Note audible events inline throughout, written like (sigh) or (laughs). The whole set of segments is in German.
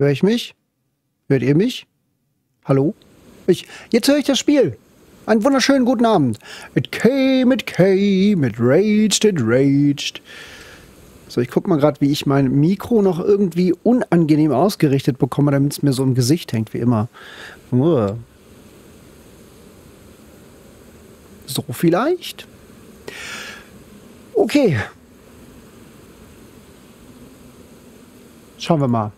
Höre ich mich? Hört ihr mich? Hallo? Ich, jetzt höre ich das Spiel. Einen wunderschönen guten Abend. It came, it came, it raged, it raged. So, ich gucke mal gerade, wie ich mein Mikro noch irgendwie unangenehm ausgerichtet bekomme, damit es mir so im Gesicht hängt, wie immer. Uah. So vielleicht? Okay. Schauen wir mal.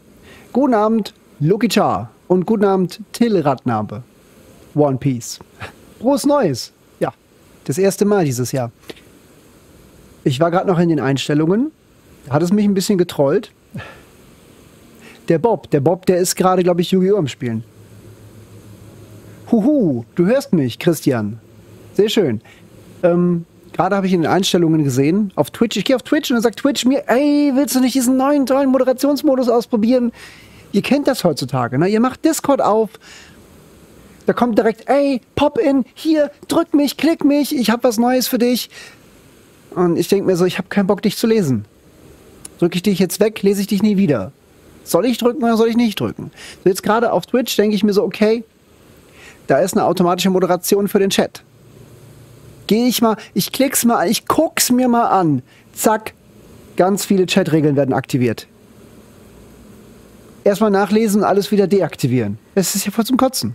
Guten Abend, Lucky Char. Und guten Abend, Till Radnabe. One Piece. Frohes Neues. Ja, das erste Mal dieses Jahr. Ich war gerade noch in den Einstellungen. Hat es mich ein bisschen getrollt. Der Bob, der Bob, der ist gerade, glaube ich, Yu-Gi-Oh! am Spielen. Huhu, du hörst mich, Christian. Sehr schön. Ähm, gerade habe ich in den Einstellungen gesehen, auf Twitch, ich gehe auf Twitch und dann sagt Twitch mir, ey, willst du nicht diesen neuen tollen Moderationsmodus ausprobieren? Ihr kennt das heutzutage, ne? Ihr macht Discord auf, da kommt direkt, ey, pop in, hier, drück mich, klick mich, ich habe was Neues für dich. Und ich denke mir so, ich habe keinen Bock, dich zu lesen. Drücke ich dich jetzt weg, lese ich dich nie wieder. Soll ich drücken oder soll ich nicht drücken? So jetzt gerade auf Twitch denke ich mir so, okay, da ist eine automatische Moderation für den Chat. Gehe ich mal, ich klick's mal, ich guck's mir mal an. Zack, ganz viele Chatregeln werden aktiviert. Erstmal nachlesen und alles wieder deaktivieren. Es ist ja voll zum Kotzen.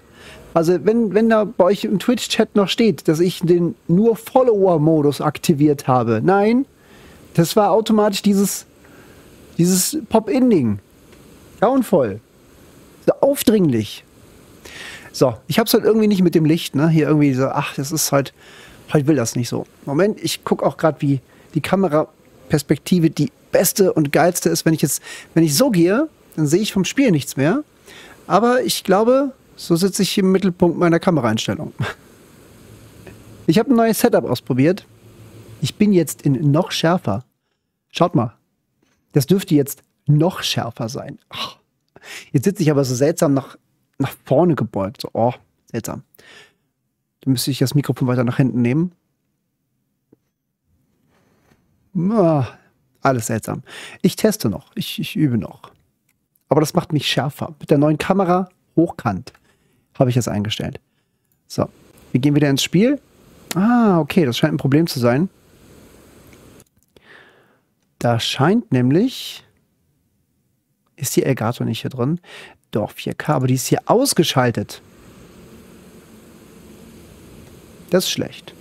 Also wenn, wenn da bei euch im Twitch-Chat noch steht, dass ich den nur Follower-Modus aktiviert habe. Nein, das war automatisch dieses, dieses Pop-In-Ding. Grauenvoll. So aufdringlich. So, ich hab's halt irgendwie nicht mit dem Licht, ne? Hier irgendwie so, ach, das ist halt, halt will das nicht so. Moment, ich guck auch gerade, wie die Kameraperspektive die beste und geilste ist. Wenn ich jetzt, wenn ich so gehe, dann sehe ich vom Spiel nichts mehr. Aber ich glaube, so sitze ich im Mittelpunkt meiner Kameraeinstellung. (laughs) Ich habe ein neues Setup ausprobiert. Ich bin jetzt in noch schärfer. Schaut mal. Das dürfte jetzt noch schärfer sein. Ach. Jetzt sitze ich aber so seltsam nach, nach vorne gebeugt. So, oh, seltsam. Dann müsste ich das Mikrofon weiter nach hinten nehmen. Oh, alles seltsam. Ich teste noch. Ich, ich übe noch. Aber das macht mich schärfer. Mit der neuen Kamera hochkant habe ich das eingestellt. So, wir gehen wieder ins Spiel. Ah, okay, das scheint ein Problem zu sein. Da scheint nämlich... Ist die Elgato nicht hier drin? Doch, 4K, aber die ist hier ausgeschaltet. Das ist schlecht.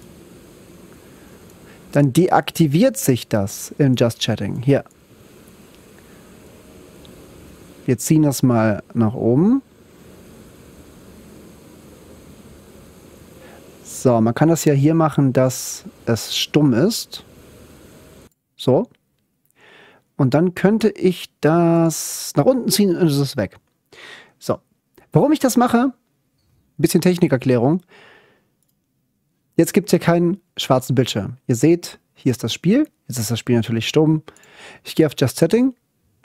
Dann deaktiviert sich das im Just Chatting. Hier. Wir ziehen das mal nach oben. So, man kann das ja hier machen, dass es stumm ist. So. Und dann könnte ich das nach unten ziehen und es ist weg. So. Warum ich das mache? Ein bisschen Technikerklärung. Jetzt gibt es hier keinen schwarzen Bildschirm. Ihr seht, hier ist das Spiel. Jetzt ist das Spiel natürlich stumm. Ich gehe auf Just Setting.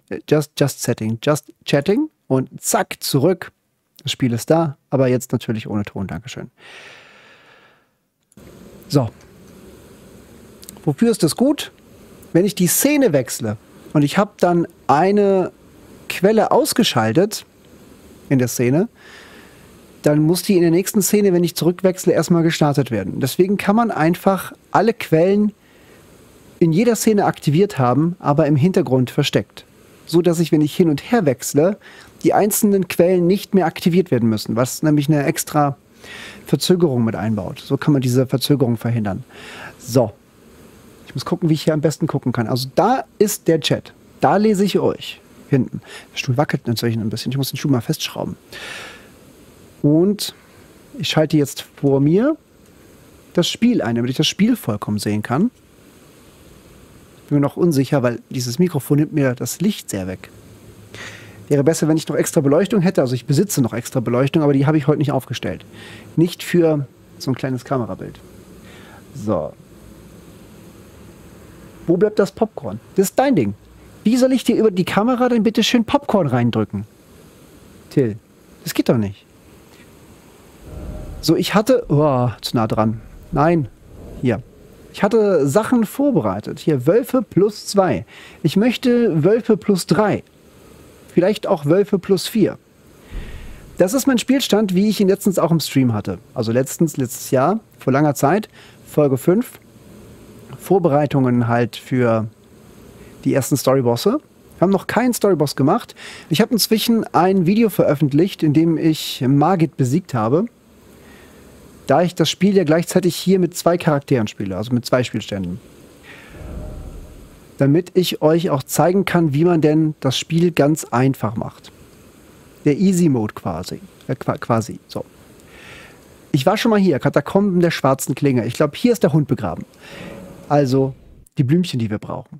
Äh, just, just Setting. Just Chatting. Und zack, zurück. Das Spiel ist da. Aber jetzt natürlich ohne Ton. Dankeschön. So. Wofür ist das gut? Wenn ich die Szene wechsle und ich habe dann eine Quelle ausgeschaltet in der Szene, dann muss die in der nächsten Szene, wenn ich zurückwechsle, erstmal gestartet werden. Deswegen kann man einfach alle Quellen in jeder Szene aktiviert haben, aber im Hintergrund versteckt. So dass ich, wenn ich hin und her wechsle, die einzelnen Quellen nicht mehr aktiviert werden müssen, was nämlich eine extra Verzögerung mit einbaut. So kann man diese Verzögerung verhindern. So. Ich muss gucken, wie ich hier am besten gucken kann. Also da ist der Chat. Da lese ich euch. Hinten. Der Stuhl wackelt natürlich ein bisschen. Ich muss den Stuhl mal festschrauben. Und ich schalte jetzt vor mir das Spiel ein, damit ich das Spiel vollkommen sehen kann. Bin mir noch unsicher, weil dieses Mikrofon nimmt mir das Licht sehr weg. Wäre besser, wenn ich noch extra Beleuchtung hätte. Also ich besitze noch extra Beleuchtung, aber die habe ich heute nicht aufgestellt. Nicht für so ein kleines Kamerabild. So. Wo bleibt das Popcorn? Das ist dein Ding. Wie soll ich dir über die Kamera denn bitte schön Popcorn reindrücken? Till, das geht doch nicht. So, ich hatte... Oh, zu nah dran. Nein, hier. Ich hatte Sachen vorbereitet. Hier, Wölfe plus zwei. Ich möchte Wölfe plus drei. Vielleicht auch Wölfe plus 4. Das ist mein Spielstand, wie ich ihn letztens auch im Stream hatte. Also letztens, letztes Jahr, vor langer Zeit, Folge 5. Vorbereitungen halt für die ersten Storybosse. Wir haben noch keinen Storyboss gemacht. Ich habe inzwischen ein Video veröffentlicht, in dem ich Margit besiegt habe. Da ich das Spiel ja gleichzeitig hier mit zwei Charakteren spiele, also mit zwei Spielständen. Damit ich euch auch zeigen kann, wie man denn das Spiel ganz einfach macht. Der Easy Mode quasi. Äh, quasi. So. Ich war schon mal hier, Katakomben der schwarzen Klinge. Ich glaube, hier ist der Hund begraben. Also die Blümchen, die wir brauchen.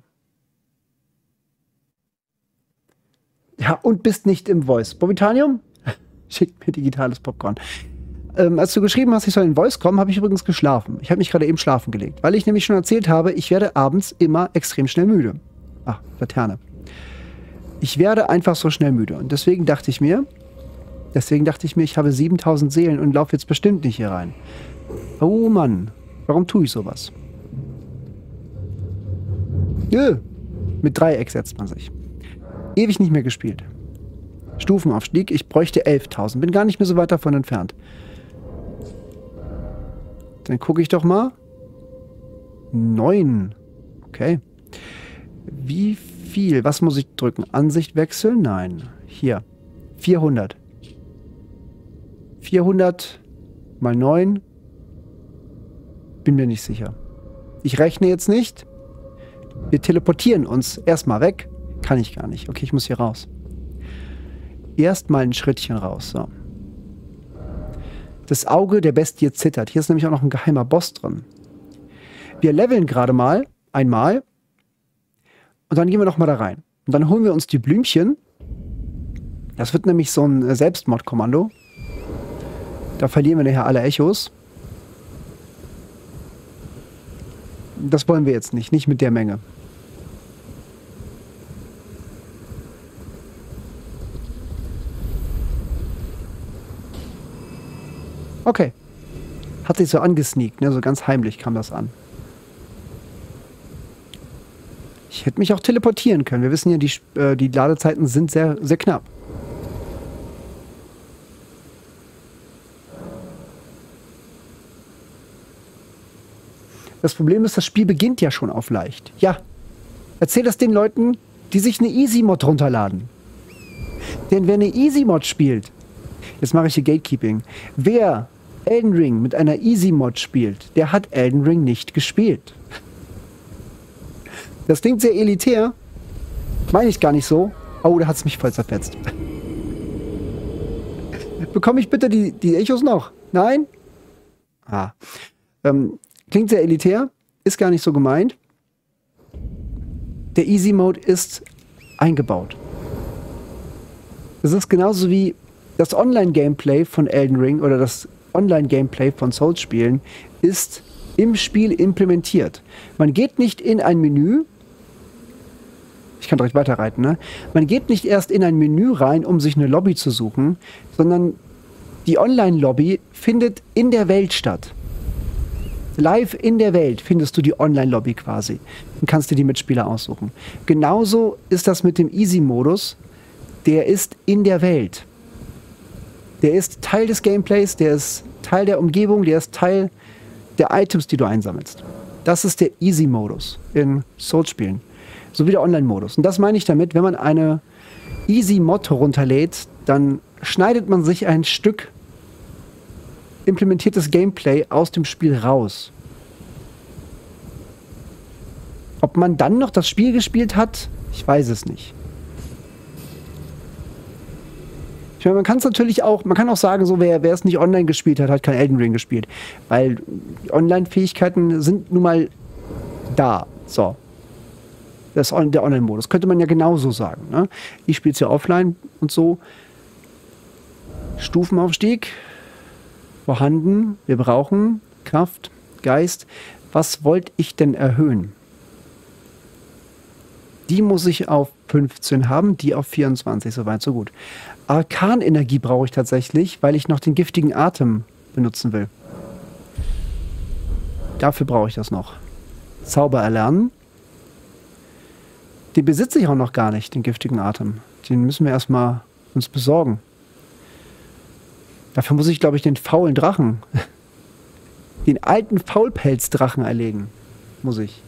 Ja, und bist nicht im Voice. Bobitanium? (laughs) Schickt mir digitales Popcorn. Ähm, als du geschrieben hast, ich soll in Voice kommen, habe ich übrigens geschlafen. Ich habe mich gerade eben schlafen gelegt, weil ich nämlich schon erzählt habe, ich werde abends immer extrem schnell müde. Ach, Laterne. Ich werde einfach so schnell müde. Und deswegen dachte ich mir, deswegen dachte ich mir, ich habe 7000 Seelen und laufe jetzt bestimmt nicht hier rein. Oh Mann, warum tue ich sowas? Nö, mit Dreieck setzt man sich. Ewig nicht mehr gespielt. Stufenaufstieg, ich bräuchte 11.000. Bin gar nicht mehr so weit davon entfernt. Dann gucke ich doch mal. 9. Okay. Wie viel. Was muss ich drücken? Ansicht wechseln? Nein. Hier. 400. 400 mal 9. Bin mir nicht sicher. Ich rechne jetzt nicht. Wir teleportieren uns erstmal weg. Kann ich gar nicht. Okay, ich muss hier raus. Erstmal ein Schrittchen raus. So. Das Auge der Bestie zittert. Hier ist nämlich auch noch ein geheimer Boss drin. Wir leveln gerade mal. Einmal. Und dann gehen wir nochmal da rein. Und dann holen wir uns die Blümchen. Das wird nämlich so ein äh, Selbstmordkommando. Da verlieren wir nachher alle Echos. Das wollen wir jetzt nicht, nicht mit der Menge. Okay. Hat sich so angesneakt, ne? so ganz heimlich kam das an. Ich hätte mich auch teleportieren können. Wir wissen ja, die, äh, die Ladezeiten sind sehr, sehr knapp. Das Problem ist, das Spiel beginnt ja schon auf leicht. Ja. Erzähl das den Leuten, die sich eine Easy-Mod runterladen. Denn wer eine Easy-Mod spielt, jetzt mache ich hier Gatekeeping, wer Elden Ring mit einer Easy-Mod spielt, der hat Elden Ring nicht gespielt. Das klingt sehr elitär. Meine ich gar nicht so. Oh, da hat es mich voll zerfetzt. Bekomme ich bitte die, die Echos noch? Nein? Ah. Ähm, klingt sehr elitär. Ist gar nicht so gemeint. Der Easy Mode ist eingebaut. Es ist genauso wie das Online-Gameplay von Elden Ring oder das Online-Gameplay von Souls-Spielen ist im Spiel implementiert. Man geht nicht in ein Menü, ich kann direkt weiterreiten, ne? Man geht nicht erst in ein Menü rein, um sich eine Lobby zu suchen, sondern die Online-Lobby findet in der Welt statt. Live in der Welt findest du die Online-Lobby quasi und kannst dir die Mitspieler aussuchen. Genauso ist das mit dem Easy-Modus. Der ist in der Welt. Der ist Teil des Gameplays, der ist Teil der Umgebung, der ist Teil der Items, die du einsammelst. Das ist der Easy-Modus in Souls-Spielen so wie der Online-Modus. Und das meine ich damit, wenn man eine Easy-Mod runterlädt, dann schneidet man sich ein Stück implementiertes Gameplay aus dem Spiel raus. Ob man dann noch das Spiel gespielt hat, ich weiß es nicht. Ich meine, man kann es natürlich auch, man kann auch sagen, so wer, es nicht online gespielt hat, hat kein Elden Ring gespielt. Weil Online-Fähigkeiten sind nun mal da. So das, der Online-Modus. Könnte man ja genauso sagen. Ne? Ich spiele es ja offline und so. Stufenaufstieg vorhanden. Wir brauchen Kraft, Geist. Was wollte ich denn erhöhen? Die muss ich auf 15 haben, die auf 24. Soweit, so gut. Arkanenergie brauche ich tatsächlich, weil ich noch den giftigen Atem benutzen will. Dafür brauche ich das noch. Zauber erlernen. Den besitze ich auch noch gar nicht, den giftigen Atem. Den müssen wir erstmal uns besorgen. Dafür muss ich, glaube ich, den faulen Drachen, (laughs) den alten Faulpelzdrachen erlegen. Muss ich.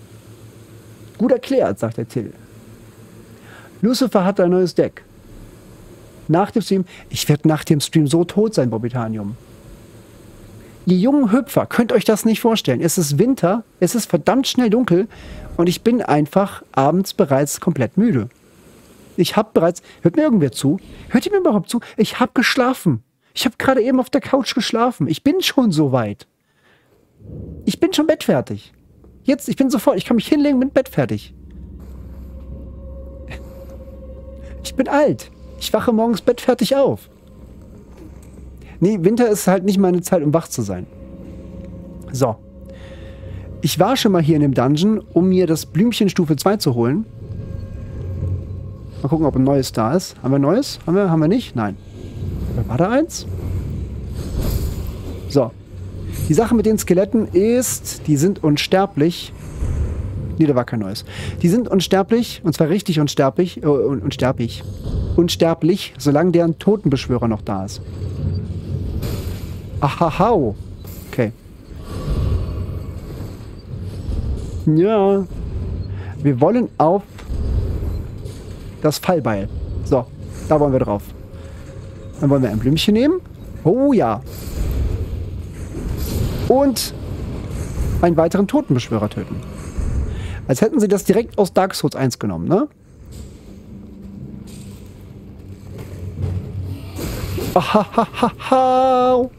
Gut erklärt, sagt der Till. Lucifer hat ein neues Deck. Nach dem Stream, ich werde nach dem Stream so tot sein, Bobitanium. Ihr jungen Hüpfer, könnt euch das nicht vorstellen. Es ist Winter, es ist verdammt schnell dunkel und ich bin einfach abends bereits komplett müde. Ich habe bereits, hört mir irgendwer zu? Hört ihr mir überhaupt zu? Ich habe geschlafen. Ich habe gerade eben auf der Couch geschlafen. Ich bin schon so weit. Ich bin schon bettfertig. Jetzt, ich bin sofort, ich kann mich hinlegen, bin bettfertig. Ich bin alt. Ich wache morgens bettfertig auf. Nee, Winter ist halt nicht meine Zeit, um wach zu sein. So. Ich war schon mal hier in dem Dungeon, um mir das Blümchen Stufe 2 zu holen. Mal gucken, ob ein neues da ist. Haben wir ein neues? Haben wir? Haben wir nicht? Nein. War da eins? So. Die Sache mit den Skeletten ist, die sind unsterblich. Nee, da war kein neues. Die sind unsterblich, und zwar richtig unsterblich, äh, unsterblich. Unsterblich, solange deren Totenbeschwörer noch da ist. Ahahau. Okay. Ja. Wir wollen auf das Fallbeil. So, da wollen wir drauf. Dann wollen wir ein Blümchen nehmen. Oh ja. Und einen weiteren Totenbeschwörer töten. Als hätten sie das direkt aus Dark Souls 1 genommen, ne? Ahahaha.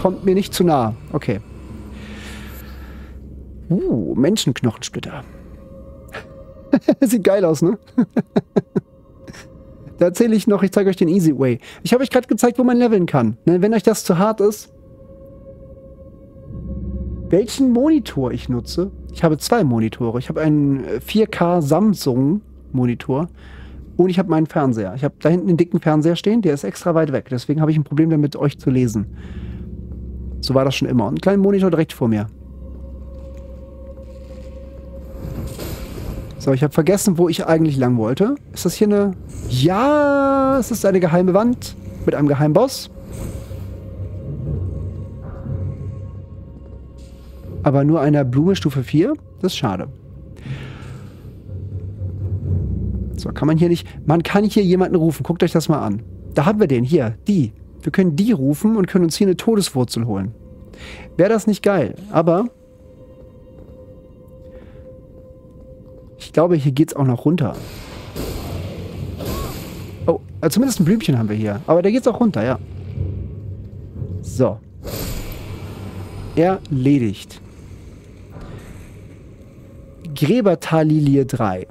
Kommt mir nicht zu nah. Okay. Uh, Menschenknochensplitter. (laughs) Sieht geil aus, ne? (laughs) da erzähle ich noch, ich zeige euch den Easy Way. Ich habe euch gerade gezeigt, wo man leveln kann. Ne, wenn euch das zu hart ist. Welchen Monitor ich nutze? Ich habe zwei Monitore. Ich habe einen 4K äh, Samsung Monitor und ich habe meinen Fernseher. Ich habe da hinten einen dicken Fernseher stehen, der ist extra weit weg. Deswegen habe ich ein Problem damit, euch zu lesen. So war das schon immer. Und einen kleinen Monitor direkt vor mir. So, ich habe vergessen, wo ich eigentlich lang wollte. Ist das hier eine... Ja, es ist eine geheime Wand mit einem geheimen Boss. Aber nur einer Blume Stufe 4? Das ist schade. So, kann man hier nicht... Man kann hier jemanden rufen. Guckt euch das mal an. Da haben wir den. Hier, die. Wir können die rufen und können uns hier eine Todeswurzel holen. Wäre das nicht geil? Aber Ich glaube, hier geht es auch noch runter. Oh, äh, zumindest ein Blümchen haben wir hier. Aber da geht es auch runter, ja. So. Erledigt. Gräbertallilie 3.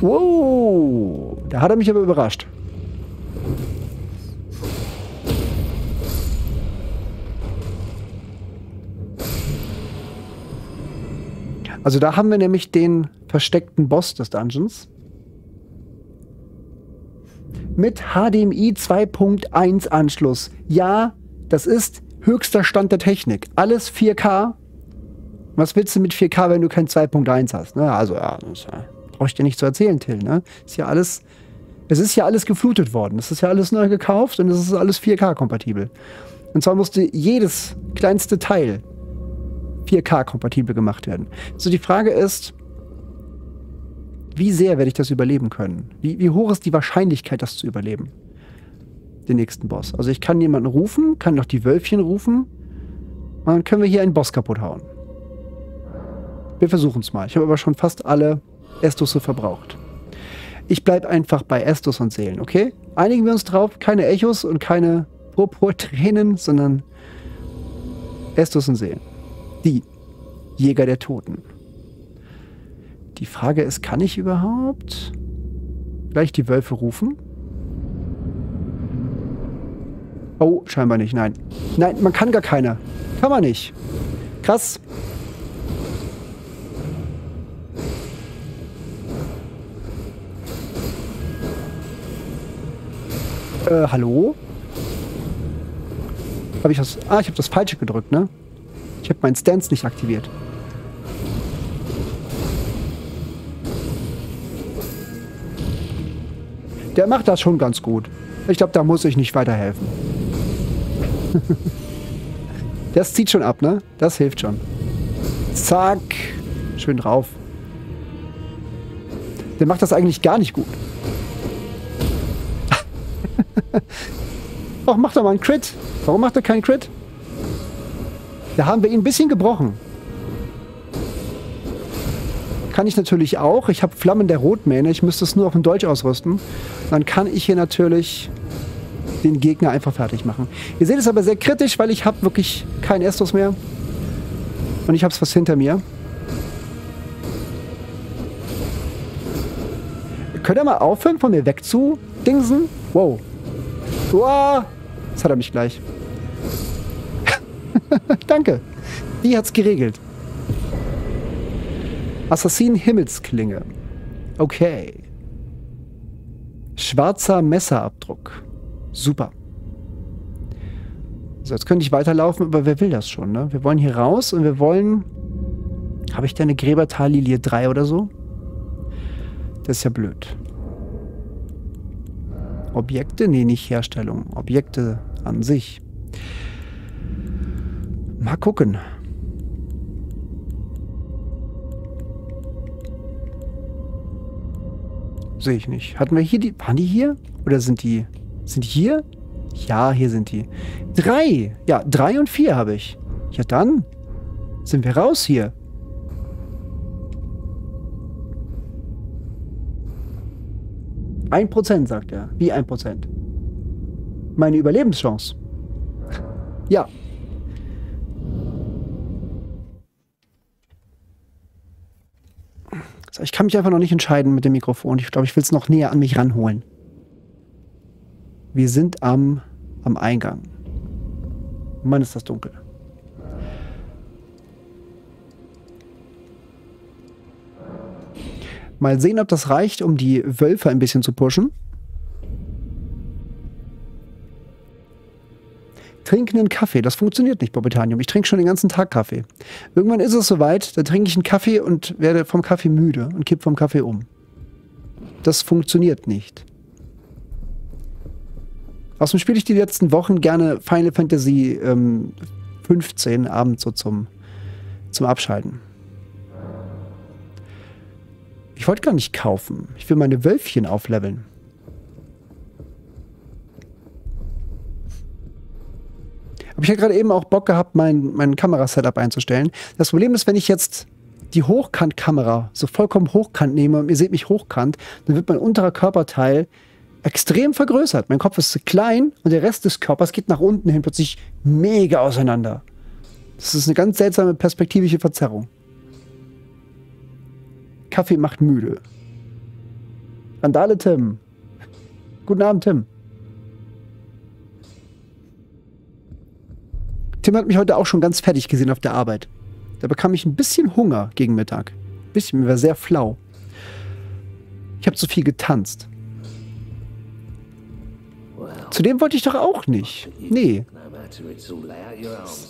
Wow, da hat er mich aber überrascht. Also da haben wir nämlich den versteckten Boss des Dungeons. Mit HDMI 2.1 Anschluss. Ja, das ist höchster Stand der Technik. Alles 4K. Was willst du mit 4K, wenn du kein 2.1 hast? Ne? Also, ja, das ja, brauche ich dir nicht zu erzählen, Till. Ne? Ist ja alles, es ist ja alles geflutet worden. Es ist ja alles neu gekauft und es ist alles 4K-kompatibel. Und zwar musste jedes kleinste Teil 4K-kompatibel gemacht werden. So, die Frage ist, wie sehr werde ich das überleben können? Wie, wie hoch ist die Wahrscheinlichkeit, das zu überleben? Den nächsten Boss. Also ich kann jemanden rufen, kann noch die Wölfchen rufen und dann können wir hier einen Boss kaputt hauen. Wir versuchen es mal. Ich habe aber schon fast alle Estusse verbraucht. Ich bleibe einfach bei Estus und Seelen, okay? Einigen wir uns drauf, keine Echos und keine Purpurtränen, sondern Estus und Seelen. Die Jäger der Toten. Die Frage ist, kann ich überhaupt gleich die Wölfe rufen? Oh, scheinbar nicht, nein. Nein, man kann gar keine. Kann man nicht. Krass. Äh, hallo? Habe ich das. Ah, ich habe das Falsche gedrückt, ne? Ich habe meinen Stance nicht aktiviert. Der macht das schon ganz gut. Ich glaube, da muss ich nicht weiterhelfen. (laughs) das zieht schon ab, ne? Das hilft schon. Zack. Schön drauf. Der macht das eigentlich gar nicht gut. Ach, mach doch mal einen Crit. Warum macht er keinen Crit? Da haben wir ihn ein bisschen gebrochen. Kann ich natürlich auch. Ich habe Flammen der Rotmähne. Ich müsste es nur auf dem Dolch ausrüsten. Dann kann ich hier natürlich den Gegner einfach fertig machen. Ihr seht es aber sehr kritisch, weil ich habe wirklich keinen Estus mehr. Und ich habe es fast hinter mir. Könnt ihr mal aufhören, von mir wegzudingsen? Wow. Wow. Jetzt hat er mich gleich. (laughs) Danke. Die hat's geregelt. Assassin Himmelsklinge. Okay. Schwarzer Messerabdruck. Super. So, jetzt könnte ich weiterlaufen, aber wer will das schon, ne? Wir wollen hier raus und wir wollen... Habe ich da eine Gräbertallilie 3 oder so? Das ist ja blöd. Objekte? Nee, nicht Herstellung. Objekte an sich. Mal gucken. Sehe ich nicht. Hatten wir hier die... Waren die hier? Oder sind die... Sind die hier? Ja, hier sind die. Drei. Ja, drei und vier habe ich. Ja, dann sind wir raus hier. Ein Prozent, sagt er. Wie ein Prozent? Meine Überlebenschance. Ja. Ich kann mich einfach noch nicht entscheiden mit dem Mikrofon. Ich glaube, ich will es noch näher an mich ranholen. Wir sind am, am Eingang. Mann, ist das dunkel. Mal sehen, ob das reicht, um die Wölfe ein bisschen zu pushen. Trinken einen Kaffee. Das funktioniert nicht, Bobitanium. Ich trinke schon den ganzen Tag Kaffee. Irgendwann ist es soweit, da trinke ich einen Kaffee und werde vom Kaffee müde und kipp vom Kaffee um. Das funktioniert nicht. Außerdem spiele ich die letzten Wochen gerne Final Fantasy ähm, 15 abends so zum, zum Abschalten. Ich wollte gar nicht kaufen. Ich will meine Wölfchen aufleveln. Aber ich habe gerade eben auch Bock gehabt, mein, mein Kamerasetup einzustellen. Das Problem ist, wenn ich jetzt die Hochkantkamera so vollkommen hochkant nehme und ihr seht mich hochkant, dann wird mein unterer Körperteil extrem vergrößert. Mein Kopf ist klein und der Rest des Körpers geht nach unten hin plötzlich mega auseinander. Das ist eine ganz seltsame perspektivische Verzerrung. Kaffee macht müde. Randale Tim. Guten Abend, Tim. Tim hat mich heute auch schon ganz fertig gesehen auf der Arbeit. Da bekam ich ein bisschen Hunger gegen Mittag. Ein bisschen, mir war sehr flau. Ich habe zu viel getanzt. Zudem wollte ich doch auch nicht. Nee.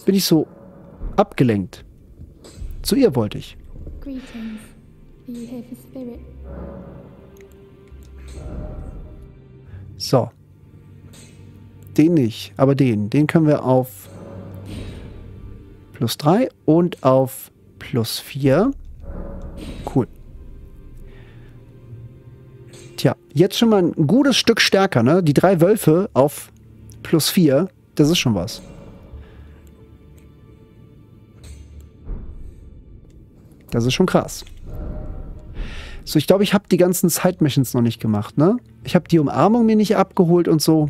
Bin ich so abgelenkt. Zu ihr wollte ich. Greetings. So. Den nicht, aber den. Den können wir auf plus 3 und auf plus 4. Cool. Tja, jetzt schon mal ein gutes Stück stärker, ne? Die drei Wölfe auf plus 4, das ist schon was. Das ist schon krass. So, ich glaube, ich habe die ganzen Side-Missions noch nicht gemacht, ne? Ich habe die Umarmung mir nicht abgeholt und so.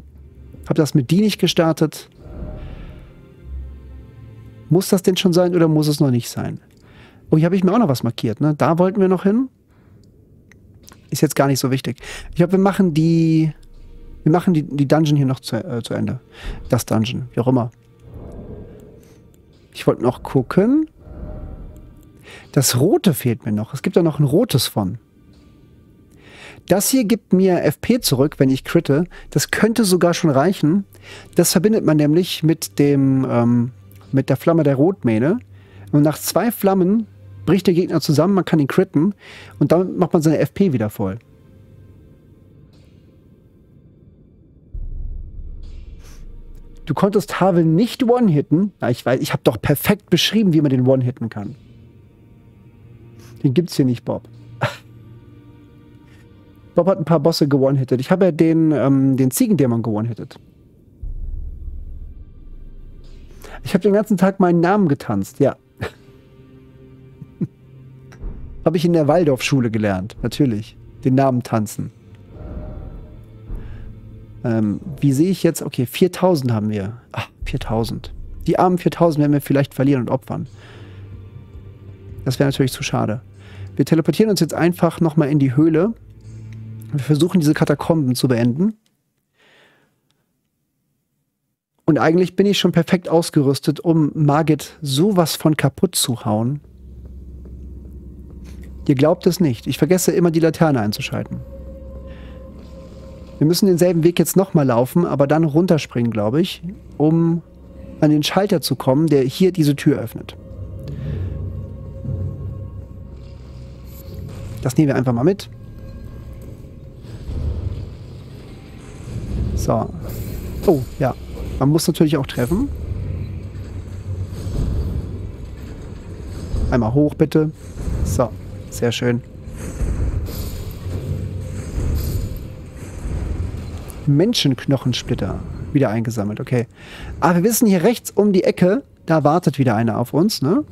Habe das mit die nicht gestartet. Muss das denn schon sein oder muss es noch nicht sein? Oh, hier habe ich mir auch noch was markiert, ne? Da wollten wir noch hin. Ist jetzt gar nicht so wichtig. Ich glaube, wir machen die. Wir machen die, die Dungeon hier noch zu, äh, zu Ende. Das Dungeon, wie auch immer. Ich wollte noch gucken. Das rote fehlt mir noch. Es gibt da noch ein rotes von. Das hier gibt mir FP zurück, wenn ich critte. Das könnte sogar schon reichen. Das verbindet man nämlich mit dem ähm, mit der Flamme der Rotmähne. Und nach zwei Flammen bricht der Gegner zusammen, man kann ihn critten und damit macht man seine FP wieder voll. Du konntest Havel nicht one-hitten. Ich weiß, ich habe doch perfekt beschrieben, wie man den one-hitten kann. Den gibt's hier nicht, Bob. Bob hat ein paar Bosse gewone-hittet. Ich habe ja den, ähm, den Ziegendämon gewone-hittet. Ich habe den ganzen Tag meinen Namen getanzt, ja. (laughs) habe ich in der Waldorfschule gelernt, natürlich. Den Namen tanzen. Ähm, wie sehe ich jetzt? Okay, 4000 haben wir. Ach, 4000. Die armen 4000 werden wir vielleicht verlieren und opfern. Das wäre natürlich zu schade. Wir teleportieren uns jetzt einfach nochmal in die Höhle. Wir versuchen diese Katakomben zu beenden. Und eigentlich bin ich schon perfekt ausgerüstet, um Margit sowas von kaputt zu hauen. Ihr glaubt es nicht. Ich vergesse immer die Laterne einzuschalten. Wir müssen denselben Weg jetzt nochmal laufen, aber dann runterspringen, glaube ich, um an den Schalter zu kommen, der hier diese Tür öffnet. Das nehmen wir einfach mal mit. So. Oh, ja. Man muss natürlich auch treffen. Einmal hoch, bitte. So, sehr schön. Menschenknochensplitter wieder eingesammelt, okay. Aber wir wissen hier rechts um die Ecke, da wartet wieder einer auf uns, ne?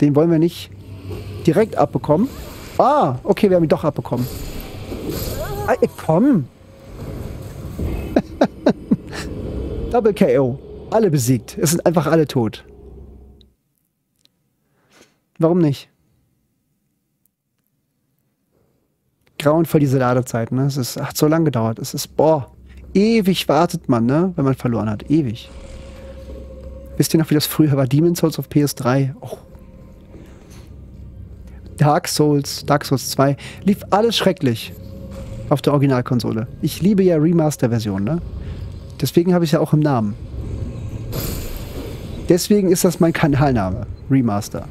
Den wollen wir nicht direkt abbekommen. Ah, okay, wir haben ihn doch abbekommen. Ah, komm. (laughs) Double KO. Alle besiegt. Es sind einfach alle tot. Warum nicht? grauenvoll, diese Ladezeit. Ne? Es ist, hat so lange gedauert. Es ist, boah, ewig wartet man, ne? wenn man verloren hat. Ewig. Wisst ihr noch, wie das früher war? Demon's Souls auf PS3. Oh. Dark Souls, Dark Souls 2. Lief alles schrecklich auf der Originalkonsole. Ich liebe ja Remaster-Versionen, ne? Deswegen habe ich es ja auch im Namen. Deswegen ist das mein Kanalname. Remaster.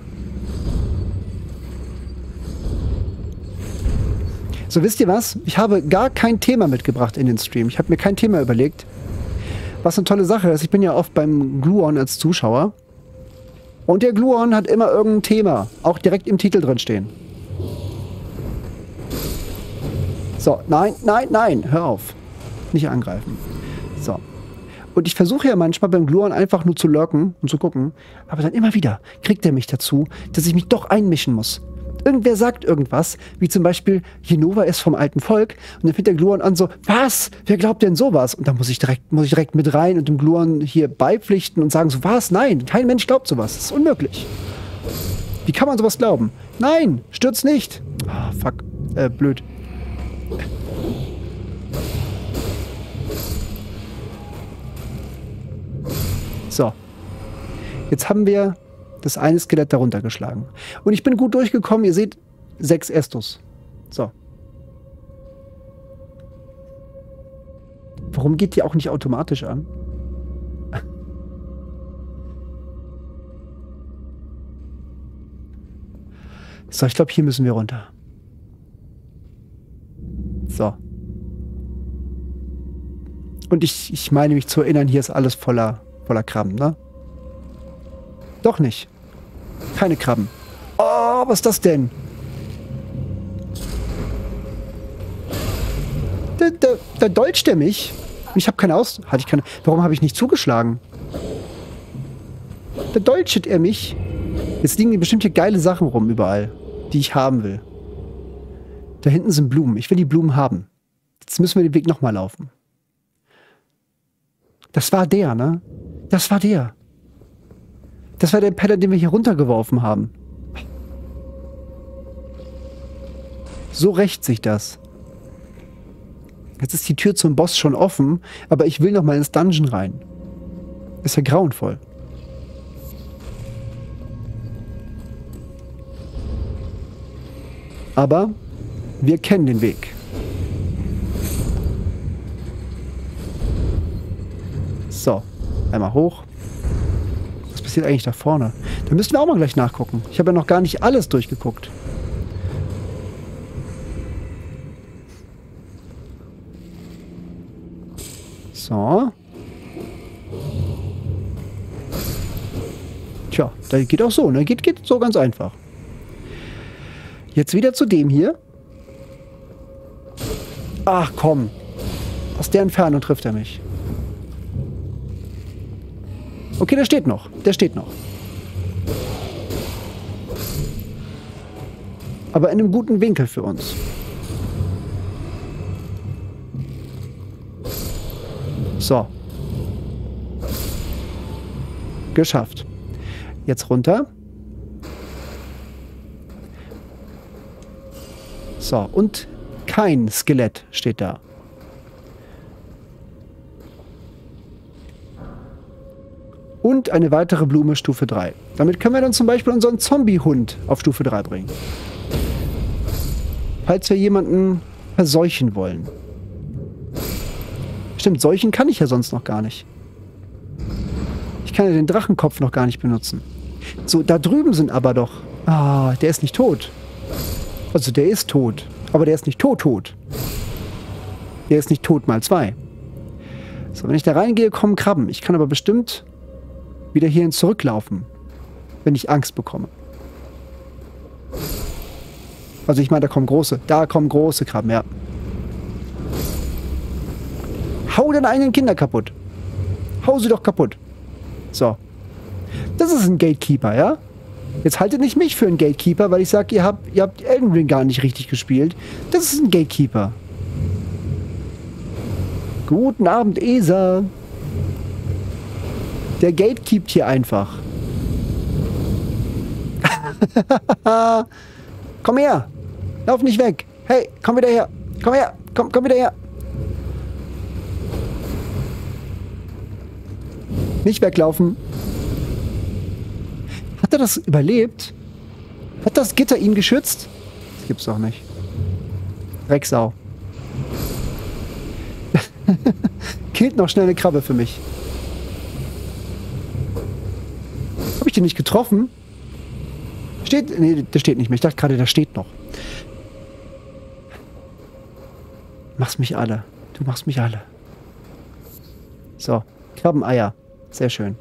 So, wisst ihr was? Ich habe gar kein Thema mitgebracht in den Stream. Ich habe mir kein Thema überlegt. Was eine tolle Sache ist. Ich bin ja oft beim Gluon als Zuschauer. Und der Gluon hat immer irgendein Thema. Auch direkt im Titel drin stehen. So, nein, nein, nein. Hör auf. Nicht angreifen. So. Und ich versuche ja manchmal beim Gluon einfach nur zu lurken und zu gucken. Aber dann immer wieder kriegt er mich dazu, dass ich mich doch einmischen muss. Irgendwer sagt irgendwas, wie zum Beispiel, Jenova ist vom alten Volk. Und dann fängt der Gluon an so, was? Wer glaubt denn sowas? Und dann muss ich direkt, muss ich direkt mit rein und dem Gluon hier beipflichten und sagen so, was? Nein, kein Mensch glaubt sowas. Das ist unmöglich. Wie kann man sowas glauben? Nein, stürzt nicht. Oh, fuck. Äh, blöd. So. Jetzt haben wir das eine Skelett darunter geschlagen. Und ich bin gut durchgekommen. Ihr seht, sechs Estus. So. Warum geht die auch nicht automatisch an? (laughs) So, ich glaube, hier müssen wir runter. So. Und ich, ich meine mich zu erinnern, hier ist alles voller, voller Krabben, ne? Doch nicht. Keine Krabben. Oh, was ist das denn? Da, da, da dolcht er mich. Ich habe keine Aus... Hatte ich keine... Warum habe ich nicht zugeschlagen? Da dolchet er mich. Jetzt liegen bestimmt hier geile Sachen rum überall, die ich haben will. Da hinten sind Blumen. Ich will die Blumen haben. Jetzt müssen wir den Weg nochmal laufen. Das war der, ne? Das war der. Das war der Peller, den wir hier runtergeworfen haben. So rächt sich das. Jetzt ist die Tür zum Boss schon offen, aber ich will noch mal ins Dungeon rein. Ist ja grauenvoll. Aber wir kennen den Weg. So, einmal hoch passiert eigentlich da vorne? Da müssen wir auch mal gleich nachgucken. Ich habe ja noch gar nicht alles durchgeguckt. So. Tja, da geht auch so, ne? Geht, geht so ganz einfach. Jetzt wieder zu dem hier. Ach komm. Aus der Entfernung trifft er mich. Okay, der steht noch. Der steht noch. Aber in einem guten Winkel für uns. So. Geschafft. Jetzt runter. So, und kein Skelett steht da. Und eine weitere Blume Stufe 3. Damit können wir dann zum Beispiel unseren Zombie-Hund auf Stufe 3 bringen. Falls wir jemanden verseuchen wollen. Stimmt, seuchen kann ich ja sonst noch gar nicht. Ich kann ja den Drachenkopf noch gar nicht benutzen. So, da drüben sind aber doch... Ah, der ist nicht tot. Also der ist tot. Aber der ist nicht tot tot. Der ist nicht tot mal zwei. So, wenn ich da reingehe, kommen Krabben. Ich kann aber bestimmt wieder hierhin zurücklaufen, wenn ich Angst bekomme. Also ich meine, da kommen große. Da kommen große Krabben, ja. Hau deine eigenen Kinder kaputt. Hau sie doch kaputt. So. Das ist ein Gatekeeper, ja? Jetzt haltet nicht mich für einen Gatekeeper, weil ich sage, ihr habt, ihr habt Elden Ring gar nicht richtig gespielt. Das ist ein Gatekeeper. Guten Abend, Esa. Der gatekeept hier einfach. (laughs) komm her. Lauf nicht weg. Hey, komm wieder her. Komm her. Komm, komm wieder her. Nicht weglaufen. Hat er das überlebt? Hat das Gitter ihn geschützt? Das gibt's doch nicht. Drecksau. (laughs) Killt noch schnell eine Krabbe für mich. Habe ich den nicht getroffen? Steht. Nee, der steht nicht mehr. Ich dachte gerade, der steht noch. Machst mich alle. Du machst mich alle. So. Krabbeneier. Sehr schön.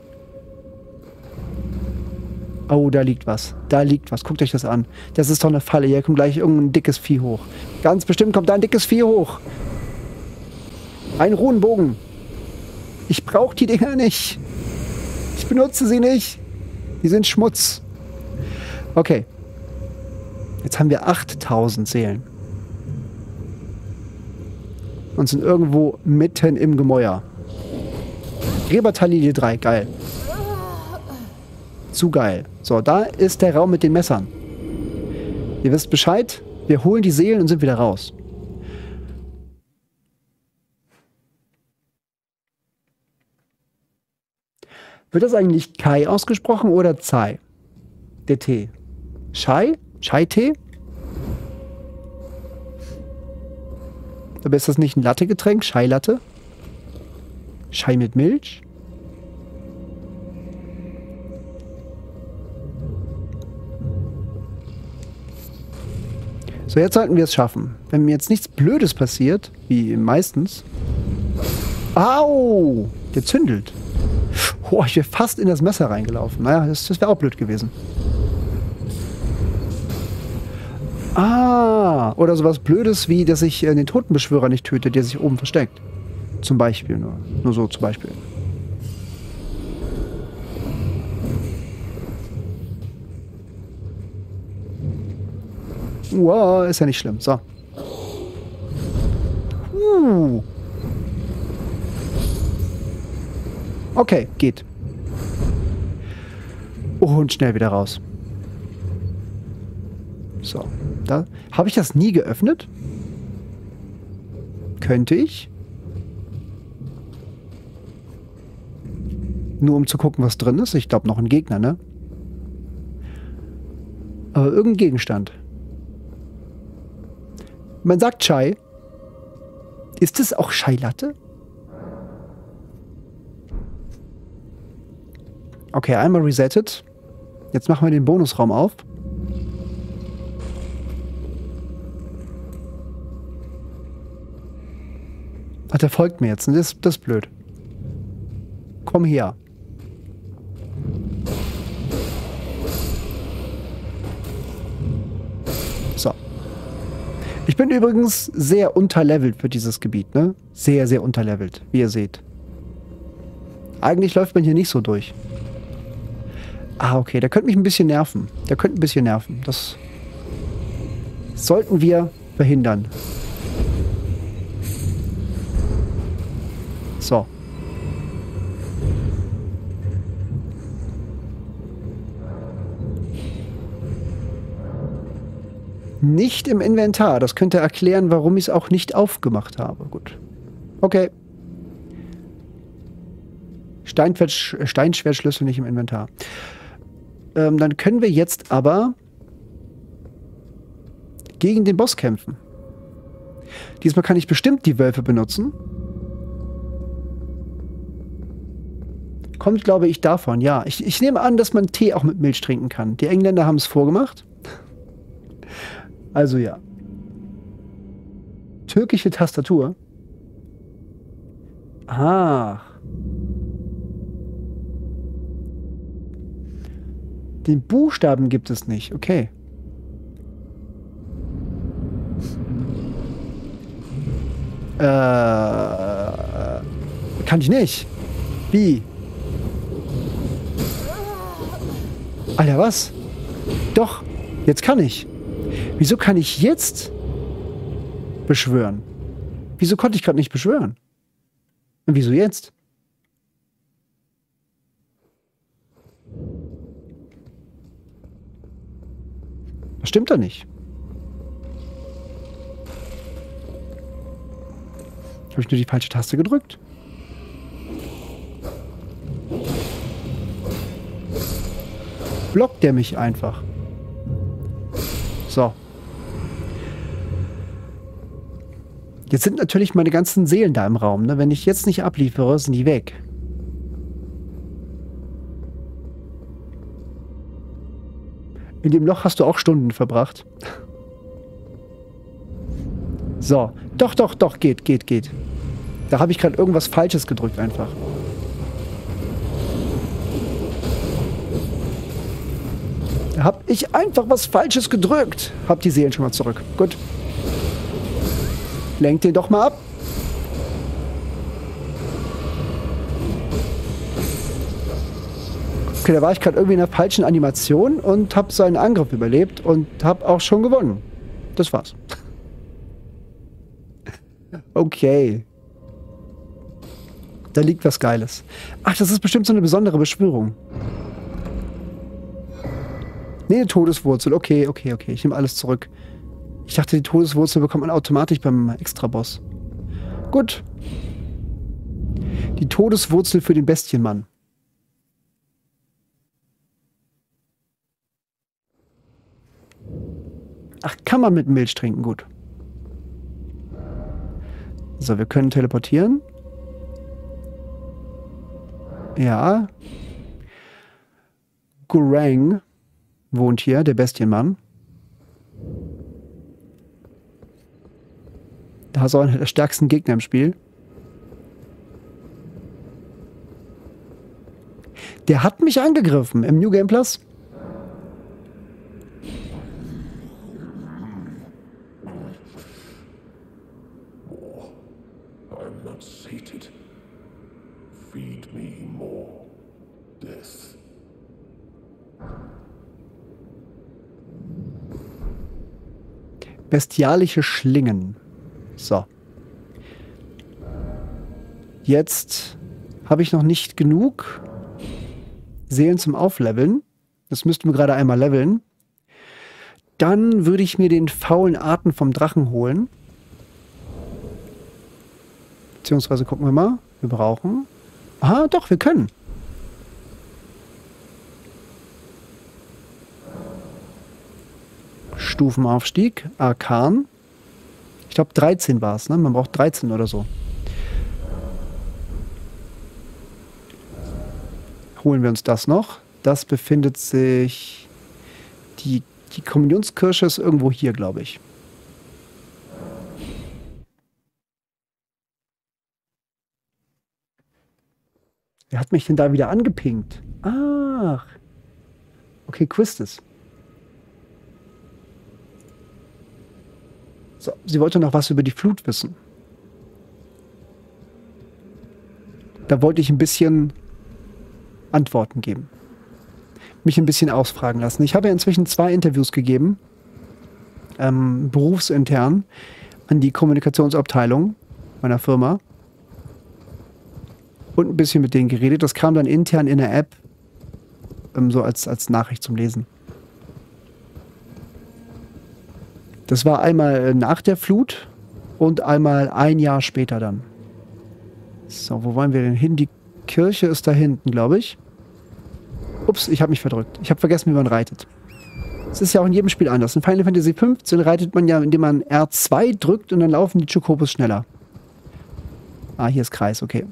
Oh, da liegt was. Da liegt was. Guckt euch das an. Das ist doch eine Falle. Hier kommt gleich irgendein dickes Vieh hoch. Ganz bestimmt kommt da ein dickes Vieh hoch. Ein Runenbogen. Ich brauche die Dinger nicht. Ich benutze sie nicht. Die sind Schmutz. Okay. Jetzt haben wir 8000 Seelen. Und sind irgendwo mitten im Gemäuer. Gräbertalilie 3, geil. Zu geil. So, da ist der Raum mit den Messern. Ihr wisst Bescheid. Wir holen die Seelen und sind wieder raus. Wird das eigentlich Kai ausgesprochen oder Zai? Der Tee. Chai? Chai-Tee? Aber ist das nicht ein Latte-Getränk? Chai-Latte? Chai mit Milch? So, jetzt sollten wir es schaffen. Wenn mir jetzt nichts Blödes passiert, wie meistens. Au! Der zündelt. Boah, ich wäre fast in das Messer reingelaufen. Naja, das, das wäre auch blöd gewesen. Ah, oder sowas Blödes wie, dass ich äh, den Totenbeschwörer nicht töte, der sich oben versteckt. Zum Beispiel nur. Nur so zum Beispiel. Wow, ist ja nicht schlimm. So. Uh. Okay, geht. Und schnell wieder raus. So. Da habe ich das nie geöffnet. Könnte ich. Nur um zu gucken, was drin ist. Ich glaube, noch ein Gegner, ne? Aber irgendein Gegenstand. Man sagt Chai. Ist das auch Chai-Latte? Okay, einmal resettet. Jetzt machen wir den Bonusraum auf. Ach, der folgt mir jetzt. Ne? Das, das ist blöd. Komm her. So. Ich bin übrigens sehr unterlevelt für dieses Gebiet, ne? Sehr, sehr unterlevelt, wie ihr seht. Eigentlich läuft man hier nicht so durch. Ah, okay, der könnte mich ein bisschen nerven. Der könnte ein bisschen nerven. Das sollten wir verhindern. So. Nicht im Inventar. Das könnte erklären, warum ich es auch nicht aufgemacht habe. Gut. Okay. Steinschwertschlüssel nicht im Inventar. Ähm, dann können wir jetzt aber gegen den Boss kämpfen. Diesmal kann ich bestimmt die Wölfe benutzen. Kommt, glaube ich, davon, ja. Ich, ich nehme an, dass man Tee auch mit Milch trinken kann. Die Engländer haben es vorgemacht. Also ja. Türkische Tastatur. Ach. Den Buchstaben gibt es nicht. Okay. Äh, kann ich nicht. Wie? Alter, was? Doch, jetzt kann ich. Wieso kann ich jetzt beschwören? Wieso konnte ich gerade nicht beschwören? Und wieso jetzt? Was stimmt da nicht? Habe ich nur die falsche Taste gedrückt? Blockt der mich einfach. So. Jetzt sind natürlich meine ganzen Seelen da im Raum. Ne? Wenn ich jetzt nicht abliefere, sind die weg. In dem Loch hast du auch Stunden verbracht. So. Doch, doch, doch. Geht, geht, geht. Da habe ich gerade irgendwas Falsches gedrückt einfach. Da habe ich einfach was Falsches gedrückt. Hab die Seelen schon mal zurück. Gut. Lenkt den doch mal ab. Okay, da war ich gerade irgendwie in der falschen Animation und habe seinen Angriff überlebt und habe auch schon gewonnen. Das war's. (laughs) Okay. Da liegt was Geiles. Ach, das ist bestimmt so eine besondere Beschwörung. Nee, eine Todeswurzel. Okay, okay, okay. Ich nehme alles zurück. Ich dachte, die Todeswurzel bekommt man automatisch beim Extraboss. Gut. Die Todeswurzel für den Bestienmann. Ach, kann man mit Milch trinken, gut. So, wir können teleportieren. Ja. Gurang wohnt hier, der Bestienmann. Da ist auch einer der stärksten Gegner im Spiel. Der hat mich angegriffen im New Game Plus. Bestialische Schlingen. So. Jetzt habe ich noch nicht genug Seelen zum Aufleveln. Das müssten wir gerade einmal leveln. Dann würde ich mir den faulen Arten vom Drachen holen. Beziehungsweise gucken wir mal. Wir brauchen. Aha, doch, wir können. Stufenaufstieg, Arkan. Ich glaube 13 war es, ne? Man braucht 13 oder so. Holen wir uns das noch. Das befindet sich. Die, die Kommunionskirsche ist irgendwo hier, glaube ich. Wer hat mich denn da wieder angepinkt? Ach. Okay, Quistis. Sie wollte noch was über die Flut wissen. Da wollte ich ein bisschen Antworten geben. Mich ein bisschen ausfragen lassen. Ich habe inzwischen zwei Interviews gegeben, ähm, berufsintern, an die Kommunikationsabteilung meiner Firma und ein bisschen mit denen geredet. Das kam dann intern in der App ähm, so als, als Nachricht zum Lesen. Das war einmal nach der Flut und einmal ein Jahr später dann. So, wo wollen wir denn hin? Die Kirche ist da hinten, glaube ich. Ups, ich habe mich verdrückt. Ich habe vergessen, wie man reitet. Es ist ja auch in jedem Spiel anders. In Final Fantasy XV reitet man ja, indem man R2 drückt und dann laufen die Chocobos schneller. Ah, hier ist Kreis, okay.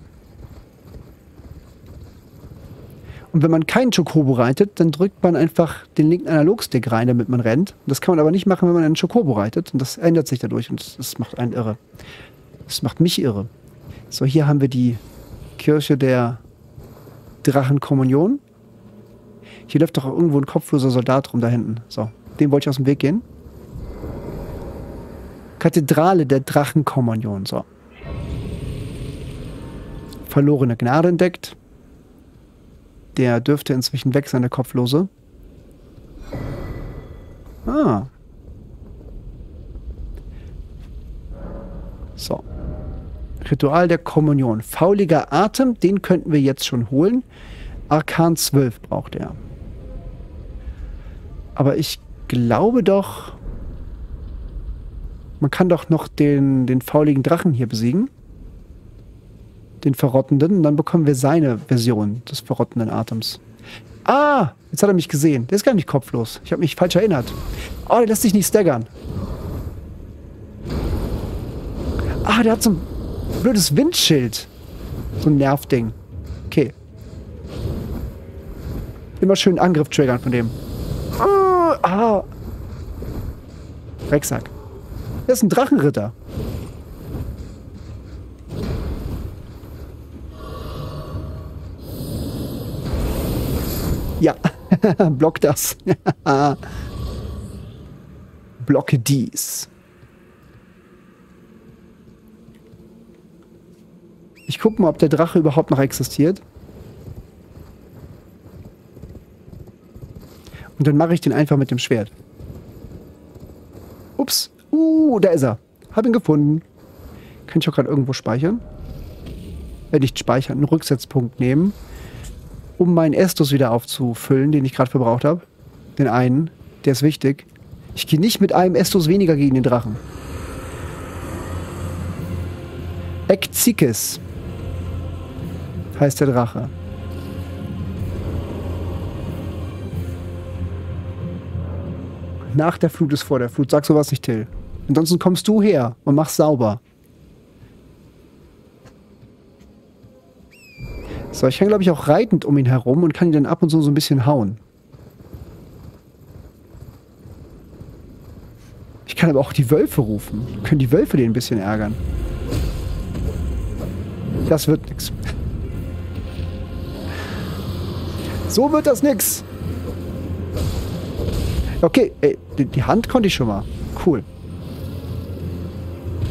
Und wenn man keinen Chocobo reitet, dann drückt man einfach den linken Analogstick rein, damit man rennt. Das kann man aber nicht machen, wenn man einen Chocobo reitet. Und das ändert sich dadurch und das macht einen irre. Das macht mich irre. So, hier haben wir die Kirche der Drachenkommunion. Hier läuft doch irgendwo ein kopfloser Soldat rum da hinten. So, dem wollte ich aus dem Weg gehen. Kathedrale der Drachenkommunion. So. Verlorene Gnade entdeckt. Der dürfte inzwischen weg sein, der Kopflose. Ah. So. Ritual der Kommunion. Fauliger Atem, den könnten wir jetzt schon holen. Arkan 12 braucht er. Aber ich glaube doch, man kann doch noch den, den fauligen Drachen hier besiegen den Verrottenden und dann bekommen wir seine Version des verrottenden Atems. Ah, jetzt hat er mich gesehen. Der ist gar nicht kopflos. Ich habe mich falsch erinnert. Oh, der lässt sich nicht staggern. Ah, der hat so ein blödes Windschild. So ein Nervding. Okay. Immer schön Angriff triggern von dem. Ah, ah. Drecksack. Der ist ein Drachenritter. Ja, (laughs) block das. (laughs) Blocke dies. Ich gucke mal, ob der Drache überhaupt noch existiert. Und dann mache ich den einfach mit dem Schwert. Ups. Uh, da ist er. Hab ihn gefunden. Kann ich auch gerade irgendwo speichern? Äh, nicht speichern, einen Rücksetzpunkt nehmen um meinen Estus wieder aufzufüllen, den ich gerade verbraucht habe. Den einen, der ist wichtig. Ich gehe nicht mit einem Estus weniger gegen den Drachen. Ekzikis heißt der Drache. Nach der Flut ist vor der Flut. Sag sowas nicht, Till. Ansonsten kommst du her und machst sauber. So, ich kann, glaube ich, auch reitend um ihn herum und kann ihn dann ab und zu so ein bisschen hauen. Ich kann aber auch die Wölfe rufen. Können die Wölfe den ein bisschen ärgern. Das wird nix. So wird das nix. Okay, ey, die, die Hand konnte ich schon mal. Cool.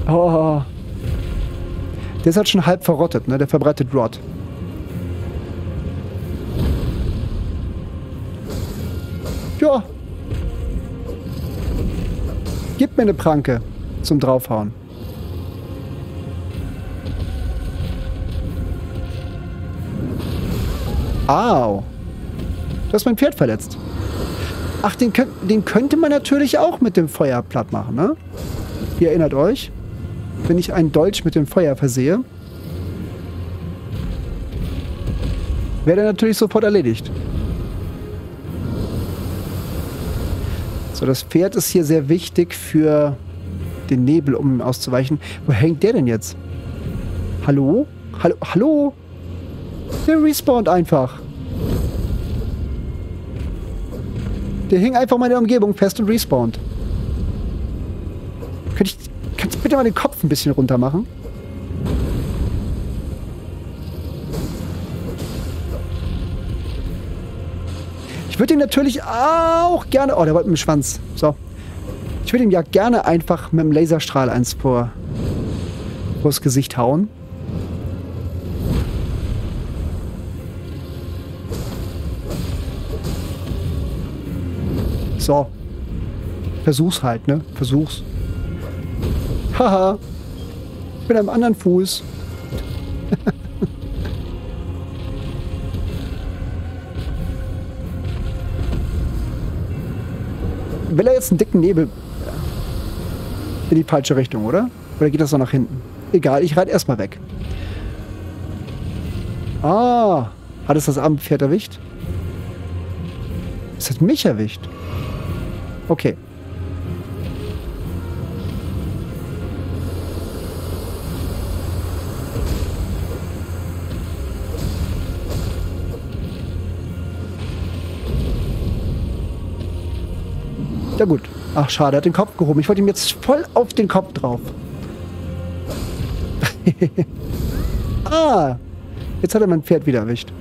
Oh. Der ist halt schon halb verrottet, ne? Der verbreitet Rot. Ja. Gib mir eine Pranke zum draufhauen. Au. Du hast mein Pferd verletzt. Ach, den, den könnte man natürlich auch mit dem Feuer platt machen, ne? Ihr erinnert euch? Wenn ich einen Dolch mit dem Feuer versehe, wäre der natürlich sofort erledigt. So, das Pferd ist hier sehr wichtig für den Nebel, um auszuweichen. Wo hängt der denn jetzt? Hallo? Hallo? Hallo? Der respawnt einfach. Der hing einfach mal in der Umgebung fest und respawnt. Könnte ich, kannst du bitte mal den Kopf ein bisschen runter machen? Ich würde ihn natürlich auch gerne... Oh, der wollte mit dem Schwanz. So. Ich würde ihm ja gerne einfach mit dem Laserstrahl eins vor, vors Gesicht hauen. So. Versuch's halt, ne? Versuch's. Haha. Ich bin am anderen Fuß. (laughs) Will er jetzt einen dicken Nebel in die falsche Richtung, oder? Oder geht das noch nach hinten? Egal, ich reite erstmal weg. Ah, hat es das Abendpferd erwischt? Es hat mich erwischt. Okay. Ja gut. Ach schade, er hat den Kopf gehoben. Ich wollte ihm jetzt voll auf den Kopf drauf. (laughs) ah, jetzt hat er mein Pferd wieder erwischt.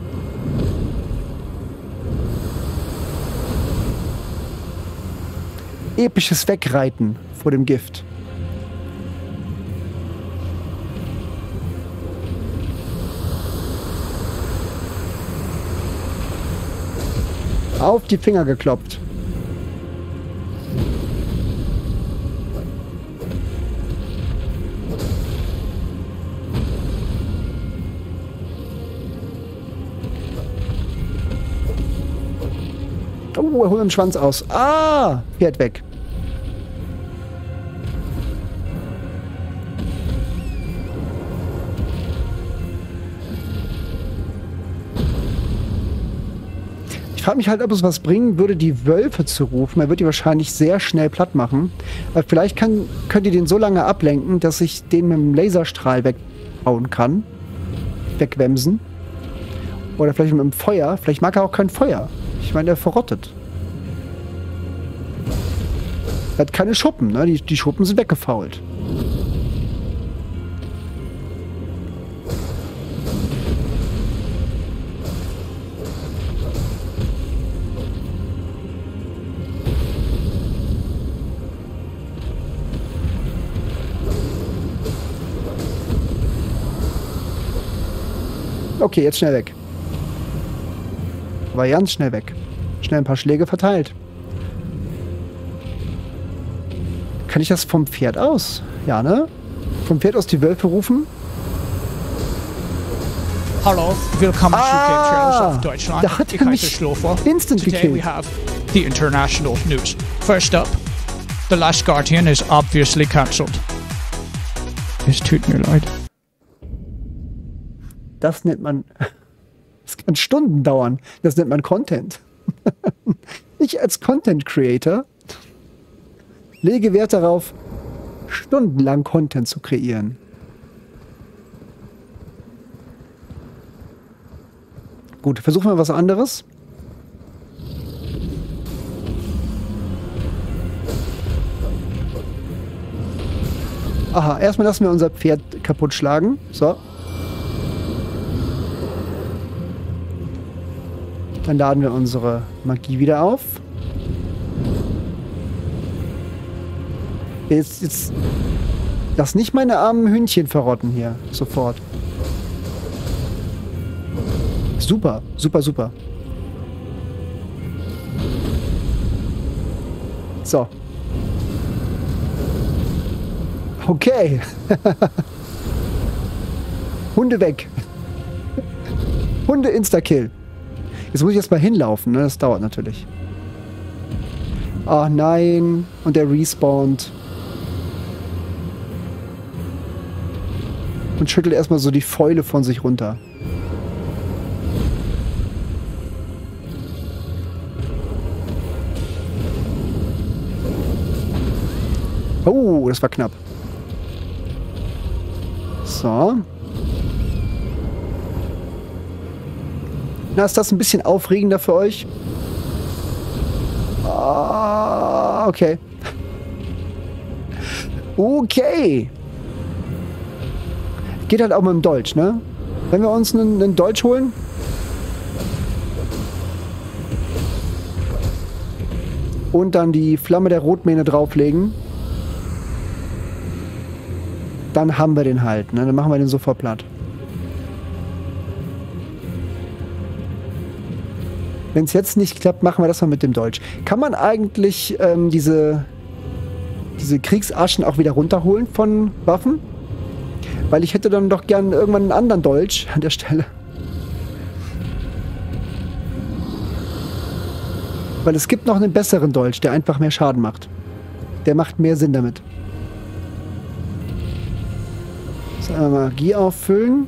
Episches Wegreiten vor dem Gift. Auf die Finger gekloppt. Oh, er holt den Schwanz aus. Ah, fährt weg. Ich frage mich halt, ob es was bringen würde, die Wölfe zu rufen. Er wird die wahrscheinlich sehr schnell platt machen. Aber vielleicht kann, könnt ihr den so lange ablenken, dass ich den mit dem Laserstrahl wegbauen kann. Wegwemsen. Oder vielleicht mit dem Feuer. Vielleicht mag er auch kein Feuer. Ich meine, er verrottet. Er hat keine Schuppen, ne? Die, die Schuppen sind weggefault. Okay, jetzt schnell weg. War ganz schnell weg. Schnell ein paar Schläge verteilt. Kann ich das vom Pferd aus? Ja, ne? Vom Pferd aus die Wölfe rufen? Hallo, willkommen Ah, zu Game Trails of Deutschland. da hat ich er mich Schlofer. instant Today gekillt. we have the international news. First up, The Last Guardian is obviously cancelled. Es tut mir leid. Das nennt man. (laughs) Das kann Stunden dauern. Das nennt man Content. (laughs) Ich als Content Creator lege Wert darauf, stundenlang Content zu kreieren. Gut, versuchen wir was anderes. Aha, erstmal lassen wir unser Pferd kaputt schlagen. So. Dann laden wir unsere Magie wieder auf. Jetzt, jetzt lass nicht meine armen Hühnchen verrotten hier. Sofort. Super, super, super. So. Okay. (laughs) Hunde weg. (laughs) Hunde Insta-Kill. Jetzt muss ich erst mal hinlaufen, ne? Das dauert natürlich. Ach nein. Und der respawnt. Und schüttelt erstmal so die Fäule von sich runter. Oh, das war knapp. So. Na, ist das ein bisschen aufregender für euch? Ah, okay. (laughs) Okay. Geht halt auch mit dem Dolch, ne? Wenn wir uns einen, einen Dolch holen. und dann die Flamme der Rotmähne drauflegen. Dann haben wir den halt. Ne? Dann machen wir den sofort platt. Wenn es jetzt nicht klappt, machen wir das mal mit dem Dolch. Kann man eigentlich ähm, diese, diese Kriegsaschen auch wieder runterholen von Waffen? Weil ich hätte dann doch gern irgendwann einen anderen Dolch an der Stelle. Weil es gibt noch einen besseren Dolch, der einfach mehr Schaden macht. Der macht mehr Sinn damit. So, Magie auffüllen.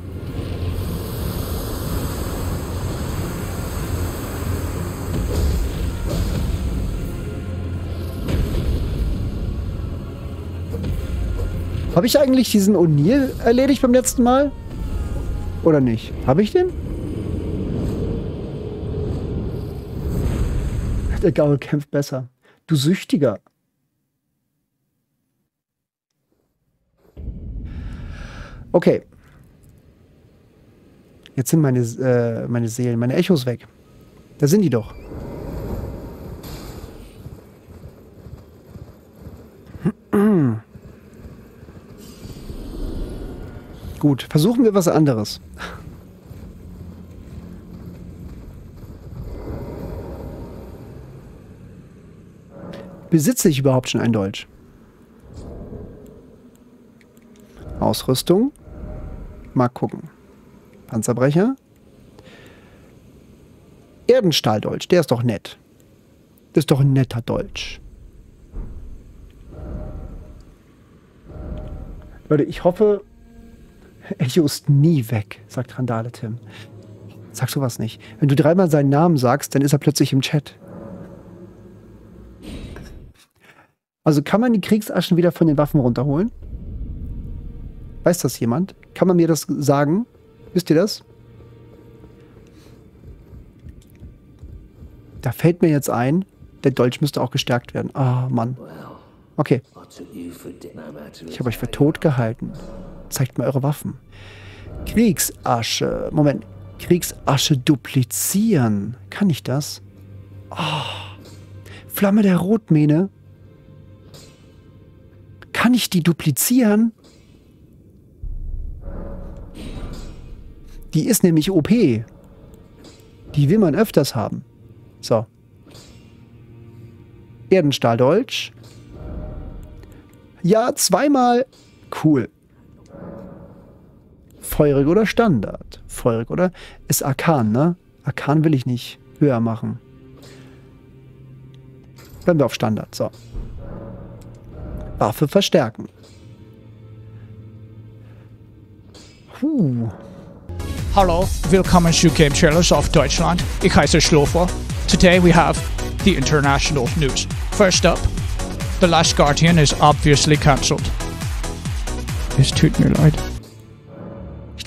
Habe ich eigentlich diesen O'Neill erledigt beim letzten Mal? Oder nicht? Habe ich den? Der Gaul kämpft besser. Du Süchtiger. Okay. Jetzt sind meine, äh, meine Seelen, meine Echos weg. Da sind die doch. Gut, versuchen wir was anderes. Besitze ich überhaupt schon ein Dolch? Ausrüstung. Mal gucken. Panzerbrecher. Erdenstahldolch, der ist doch nett. Das ist doch ein netter Dolch. Leute, ich hoffe, Echo ist nie weg, sagt Randale Tim. Sag sowas nicht. Wenn du dreimal seinen Namen sagst, dann ist er plötzlich im Chat. Also kann man die Kriegsaschen wieder von den Waffen runterholen? Weiß das jemand? Kann man mir das sagen? Wisst ihr das? Da fällt mir jetzt ein, der Dolch müsste auch gestärkt werden. Ah, oh, Mann. Okay. Ich habe euch für tot gehalten. Zeigt mir eure Waffen. Kriegsasche. Moment. Kriegsasche duplizieren. Kann ich das? Oh. Flamme der Rotmähne. Kann ich die duplizieren? Die ist nämlich OP. Die will man öfters haben. So. Erdenstahldolch. Ja, zweimal. Cool. Feurig oder Standard? Feurig oder? Ist Arkan, ne? Arkan will ich nicht höher machen. Bleiben wir auf Standard. So. Waffe verstärken. Huh. Hallo, willkommen zu Game Trailers auf Deutschland. Ich heiße Schlofer. Today we have the international news. First up, The Last Guardian is obviously cancelled. Es tut mir leid.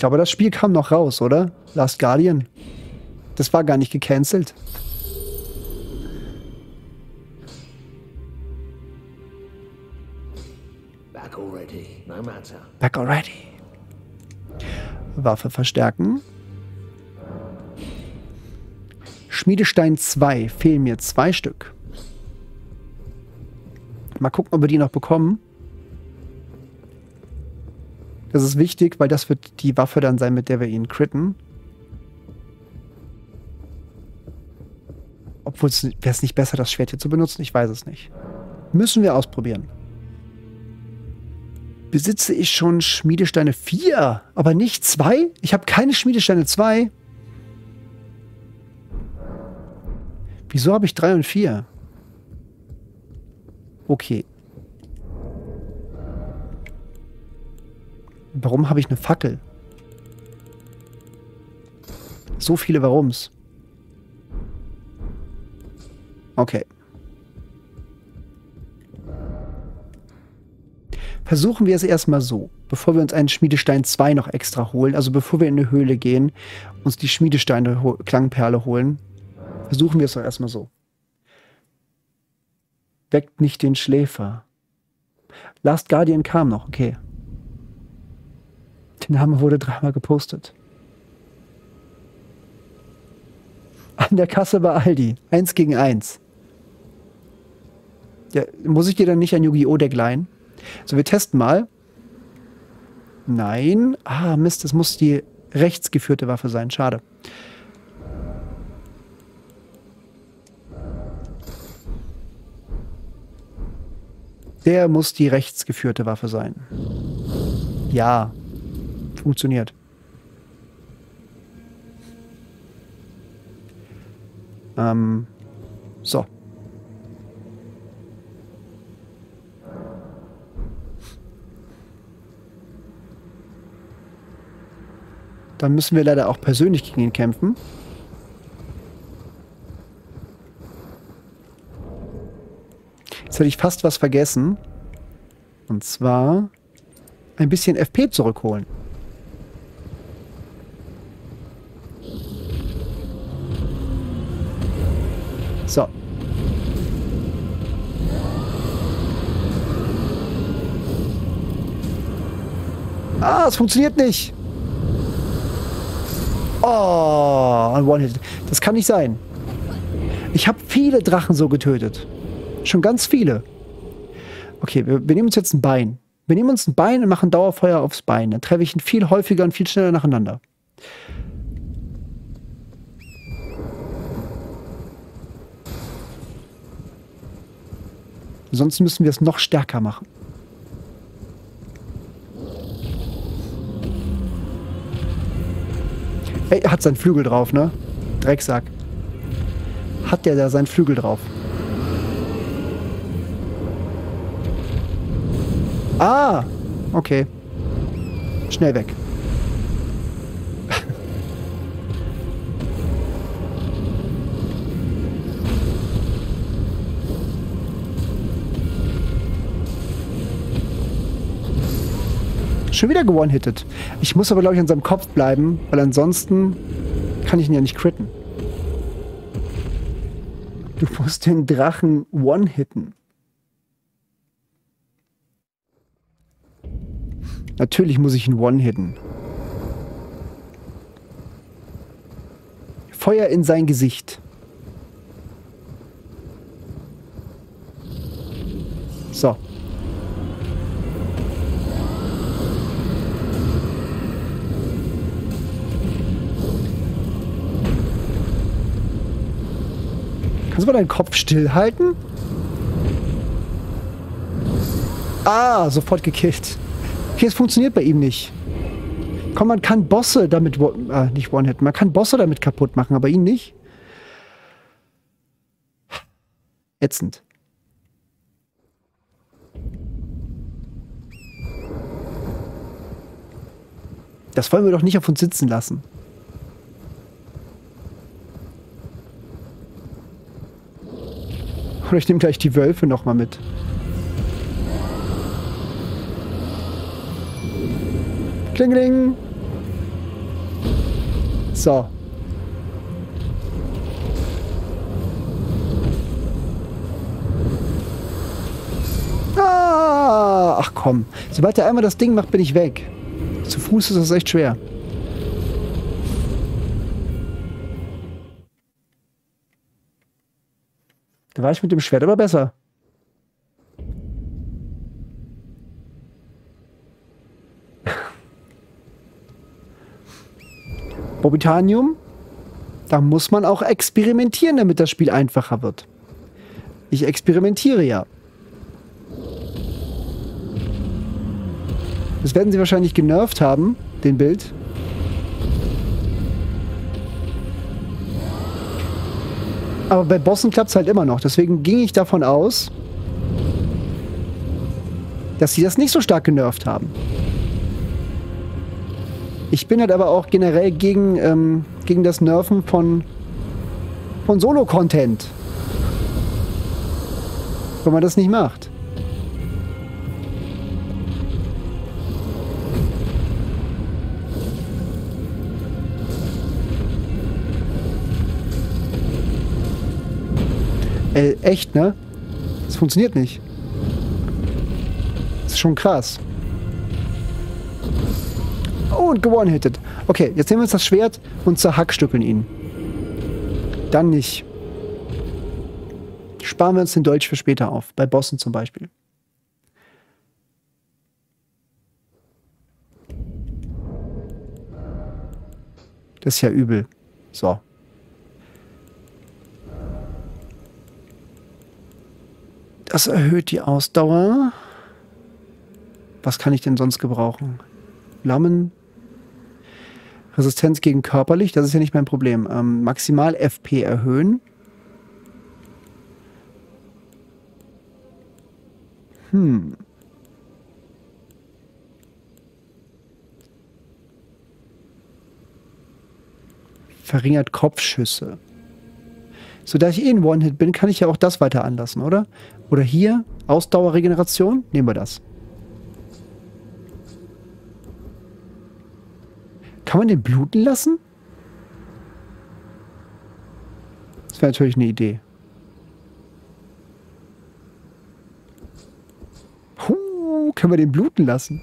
Ich glaube, das Spiel kam noch raus, oder? Last Guardian. Das war gar nicht gecancelt. Back already. Waffe verstärken. Schmiedestein 2. Fehlen mir zwei Stück. Mal gucken, ob wir die noch bekommen. Das ist wichtig, weil das wird die Waffe dann sein, mit der wir ihn critten. Obwohl wäre es nicht besser, das Schwert hier zu benutzen? Ich weiß es nicht. Müssen wir ausprobieren. Besitze ich schon Schmiedesteine 4, aber nicht 2? Ich habe keine Schmiedesteine 2. Wieso habe ich 3 und 4? Okay. Warum habe ich eine Fackel? So viele Warums. Okay. versuchen wir es erstmal so, bevor wir uns einen Schmiedestein 2 noch extra holen, also bevor wir in eine Höhle gehen, uns die Schmiedesteine Klangperle holen, versuchen wir es doch erstmal so. Weckt nicht den Schläfer. Last Guardian kam noch, okay. Der Name wurde dreimal gepostet. An der Kasse bei Aldi. Eins gegen eins. Ja, muss ich dir dann nicht ein Yu-Gi-Oh! Deck leihen? So, wir testen mal. Nein. Ah, Mist, das muss die rechtsgeführte Waffe sein. Schade. Der muss die rechtsgeführte Waffe sein. Ja. Funktioniert. Ähm, so. Dann müssen wir leider auch persönlich gegen ihn kämpfen. Jetzt hätte ich fast was vergessen. Und zwar ein bisschen FP zurückholen. So. Ah, es funktioniert nicht. Oh, ein One-Hit. Das kann nicht sein. Ich habe viele Drachen so getötet. Schon ganz viele. Okay, wir, wir, nehmen uns jetzt ein Bein. Wir nehmen uns ein Bein und machen Dauerfeuer aufs Bein. Dann treffe ich ihn viel häufiger und viel schneller nacheinander. Sonst müssen wir es noch stärker machen. Ey, er hat seinen Flügel drauf, ne? Drecksack. Hat der da seinen Flügel drauf? Ah! Okay. Schnell weg. Schon wieder gewonnen-hitted. Ich muss aber, glaube ich, an seinem Kopf bleiben, weil ansonsten kann ich ihn ja nicht critten. Du musst den Drachen one-hitten. Natürlich muss ich ihn one-hitten. Feuer in sein Gesicht. So. Kannst du mal deinen Kopf stillhalten? Ah, sofort gekillt. Okay, es funktioniert bei ihm nicht. Komm, man kann Bosse damit, äh, nicht One-Hit, man kann Bosse damit kaputt machen, aber ihn nicht. Ätzend. Das wollen wir doch nicht auf uns sitzen lassen. Oder ich nehme gleich die Wölfe nochmal mit. Klingeling. So. Ah, ach komm. Sobald er einmal das Ding macht, bin ich weg. Zu Fuß ist das echt schwer. War ich mit dem Schwert aber besser. (laughs) Bobitanium, da muss man auch experimentieren, damit das Spiel einfacher wird. Ich experimentiere ja. Das werden sie wahrscheinlich genervt haben, den Bild. Aber bei Bossen klappt es halt immer noch. Deswegen ging ich davon aus, dass sie das nicht so stark genervt haben. Ich bin halt aber auch generell gegen, ähm, gegen das Nerven von, von Solo-Content. Wenn man das nicht macht. Ey, echt, ne? Das funktioniert nicht. Das ist schon krass. Oh, und gewonnen-hitted. Okay, jetzt nehmen wir uns das Schwert und zerhackstückeln ihn. Dann nicht. sparen wir uns den Dolch für später auf. Bei Bossen zum Beispiel. Das ist ja übel. So. Das erhöht die Ausdauer. Was kann ich denn sonst gebrauchen? Flammen. Resistenz gegen körperlich, das ist ja nicht mein Problem. Ähm, maximal FP erhöhen. Hm. Verringert Kopfschüsse. So, da ich eh ein One-Hit bin, kann ich ja auch das weiter anlassen, oder? Oder hier, Ausdauerregeneration, nehmen wir das. Kann man den bluten lassen? Das wäre natürlich eine Idee. Huh, können wir den bluten lassen?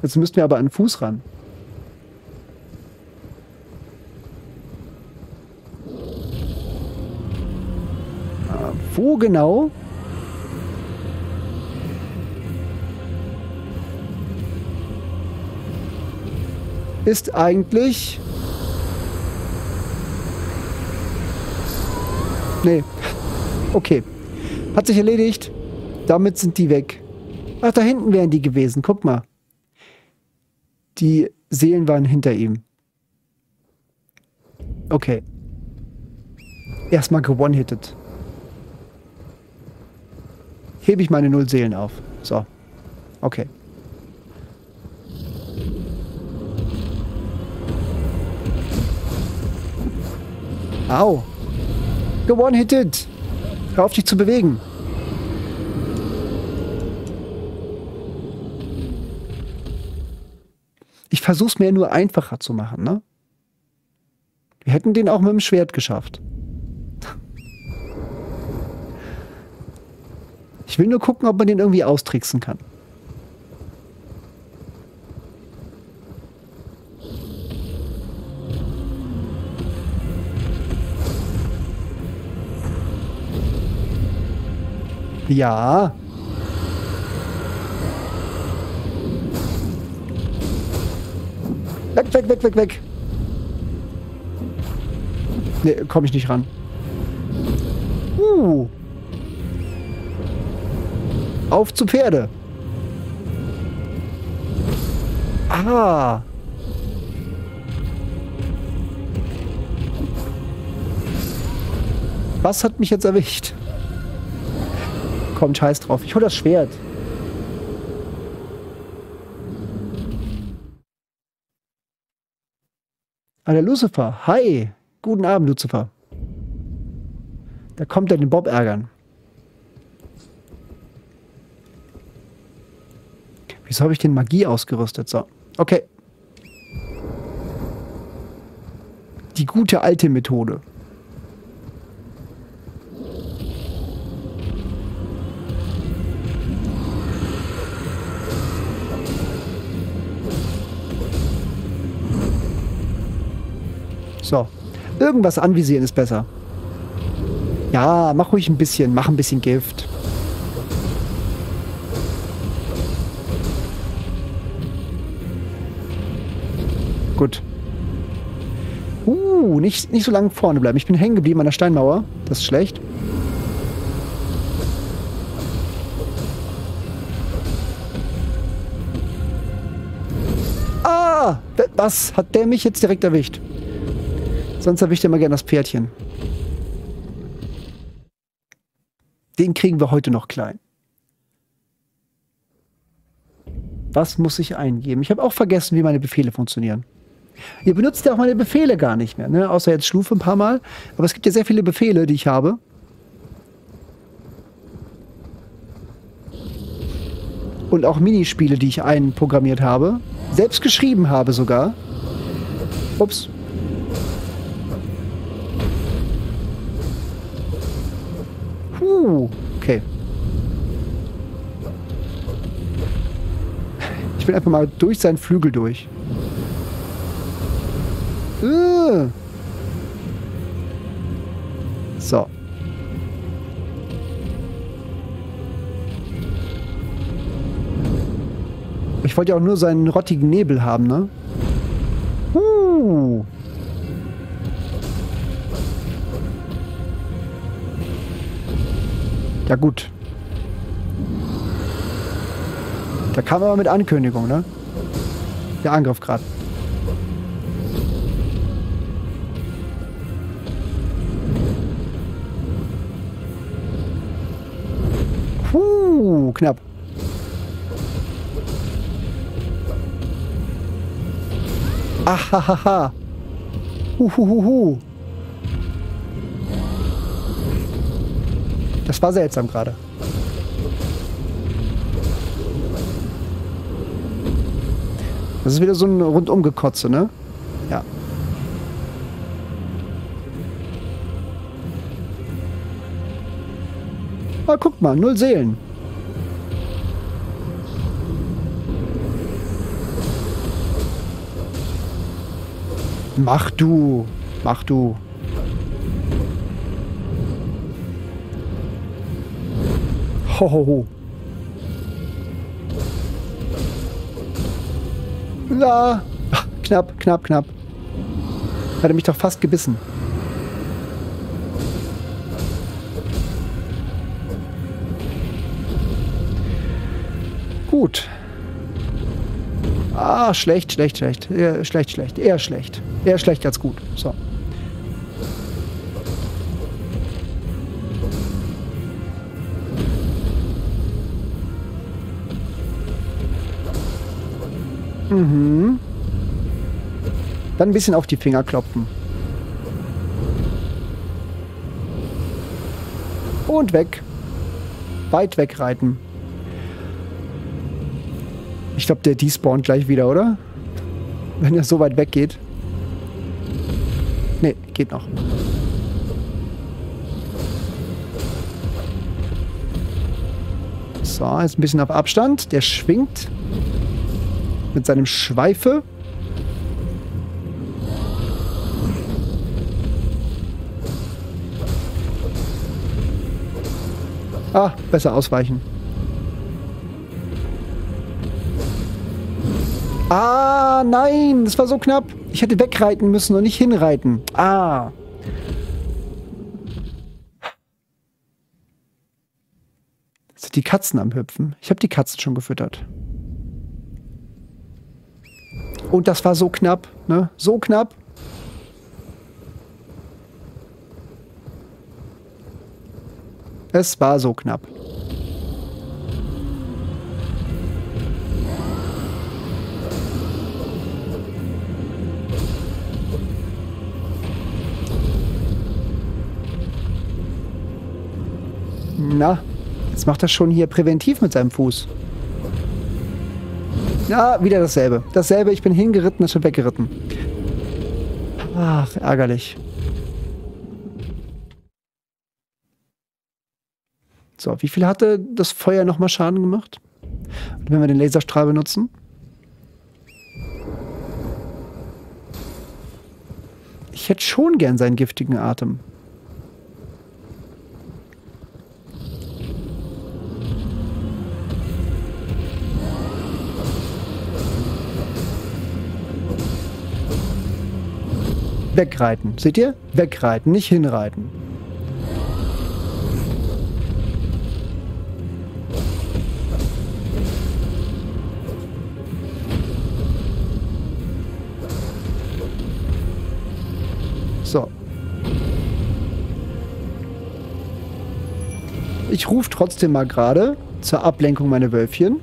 Jetzt müssten wir aber an den Fuß ran. Wo genau? Ist eigentlich... Nee. Okay. Hat sich erledigt. Damit sind die weg. Ach, da hinten wären die gewesen. Guck mal. Die Seelen waren hinter ihm. Okay. Erstmal gewone-hitted hebe ich meine null Seelen auf. So. Okay. Au. Gewone-hitted. Hör auf, dich zu bewegen. Ich versuch's mir nur einfacher zu machen, ne? Wir hätten den auch mit dem Schwert geschafft. Ich will nur gucken, ob man den irgendwie austricksen kann. Ja. Weg, weg, weg, weg, weg. Ne, komme ich nicht ran. Uh. Auf zu Pferde. Ah. Was hat mich jetzt erwischt? Komm, scheiß drauf. Ich hol das Schwert. Ah, der Lucifer. Hi. Guten Abend, Lucifer. Da kommt er den Bob ärgern. Wieso habe ich den Magie ausgerüstet? So, okay. Die gute alte Methode. So. Irgendwas anvisieren ist besser. Ja, mach ruhig ein bisschen. Mach ein bisschen Gift. Nicht, nicht so lange vorne bleiben. Ich bin hängen geblieben an der Steinmauer. Das ist schlecht. Ah! Was? Hat der mich jetzt direkt erwischt? Sonst erwischt er mal gerne das Pferdchen. Den kriegen wir heute noch klein. Was muss ich eingeben? Ich habe auch vergessen, wie meine Befehle funktionieren. Ihr benutzt ja auch meine Befehle gar nicht mehr, ne? außer jetzt Schlufe ein paar Mal. Aber es gibt ja sehr viele Befehle, die ich habe. Und auch Minispiele, die ich einprogrammiert habe. Selbst geschrieben habe sogar. Ups. Puh, okay. Ich will einfach mal durch seinen Flügel durch. Äh. So. Ich wollte ja auch nur seinen rottigen Nebel haben, ne? Uh. Ja gut. Da kam aber mit Ankündigung, ne? Der Angriff gerade. Knapp. Ahahaha. Uhuhuhu. Das war seltsam gerade. Das ist wieder so ein Rundumgekotze, ne? Ja. Ah, guck mal, null Seelen. Mach du. Mach du. Ho, ho, ho. Ja. Ach, knapp, knapp, knapp. Hat mich doch fast gebissen. Gut. Ah, schlecht, schlecht, schlecht. Eher schlecht, schlecht. Eher schlecht. Eher schlecht als gut. So. Mhm. Dann ein bisschen auf die Finger klopfen. Und weg. Weit wegreiten. Ich glaube, der despawnt gleich wieder, oder? Wenn er so weit weg geht. Nee, geht noch. So, jetzt ein bisschen auf Abstand. Der schwingt mit seinem Schweife. Ah, besser ausweichen. Nein, das war so knapp. Ich hätte wegreiten müssen und nicht hinreiten. Ah. Sind die Katzen am Hüpfen? Ich habe die Katzen schon gefüttert. Und das war so knapp, ne? So knapp. Es war so knapp. Na, jetzt macht er schon hier präventiv mit seinem Fuß. Ja, wieder dasselbe. Dasselbe, ich bin hingeritten, ist schon weggeritten. Ach, ärgerlich. So, wie viel hatte das Feuer nochmal Schaden gemacht? Und wenn wir den Laserstrahl benutzen? Ich hätte schon gern seinen giftigen Atem. Wegreiten. Seht ihr? Wegreiten, nicht hinreiten. So. Ich rufe trotzdem mal gerade zur Ablenkung meine Wölfchen.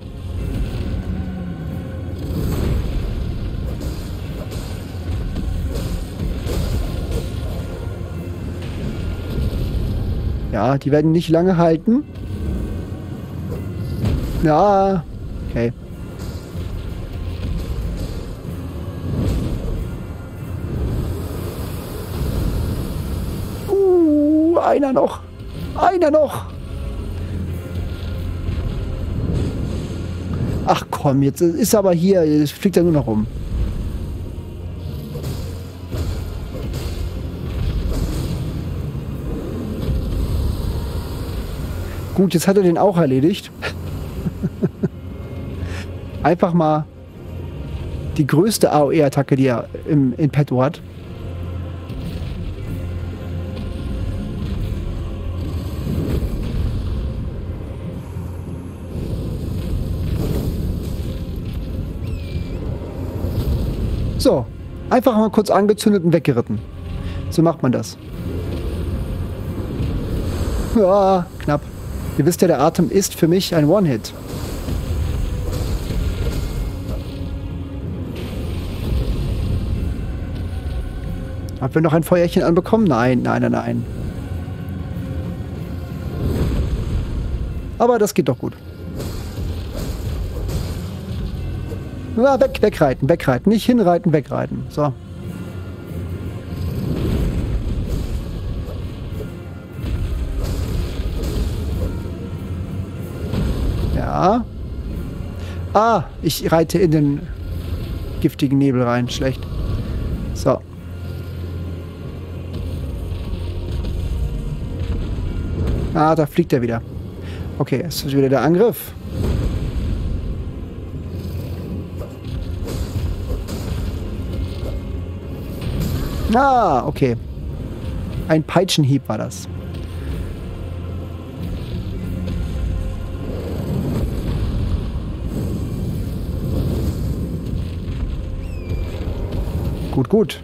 Ja, die werden nicht lange halten. Ja, okay. Uh, einer noch. Einer noch. Ach komm, jetzt ist aber hier, jetzt fliegt er nur noch rum. Gut, jetzt hat er den auch erledigt. Einfach mal die größte AOE-Attacke, die er im, in petto hat. So, einfach mal kurz angezündet und weggeritten. So macht man das. Ja, knapp. Ihr wisst ja, der Atem ist für mich ein One-Hit. Haben wir noch ein Feuerchen anbekommen? Nein, nein, nein, nein. Aber das geht doch gut. Ja, weg, wegreiten, wegreiten. Nicht hinreiten, wegreiten. So. Ja. Ah, ich reite in den giftigen Nebel rein. Schlecht. So. Ah, da fliegt er wieder. Okay, es ist wieder der Angriff. Ah, okay. Ein Peitschenhieb war das. Gut, gut.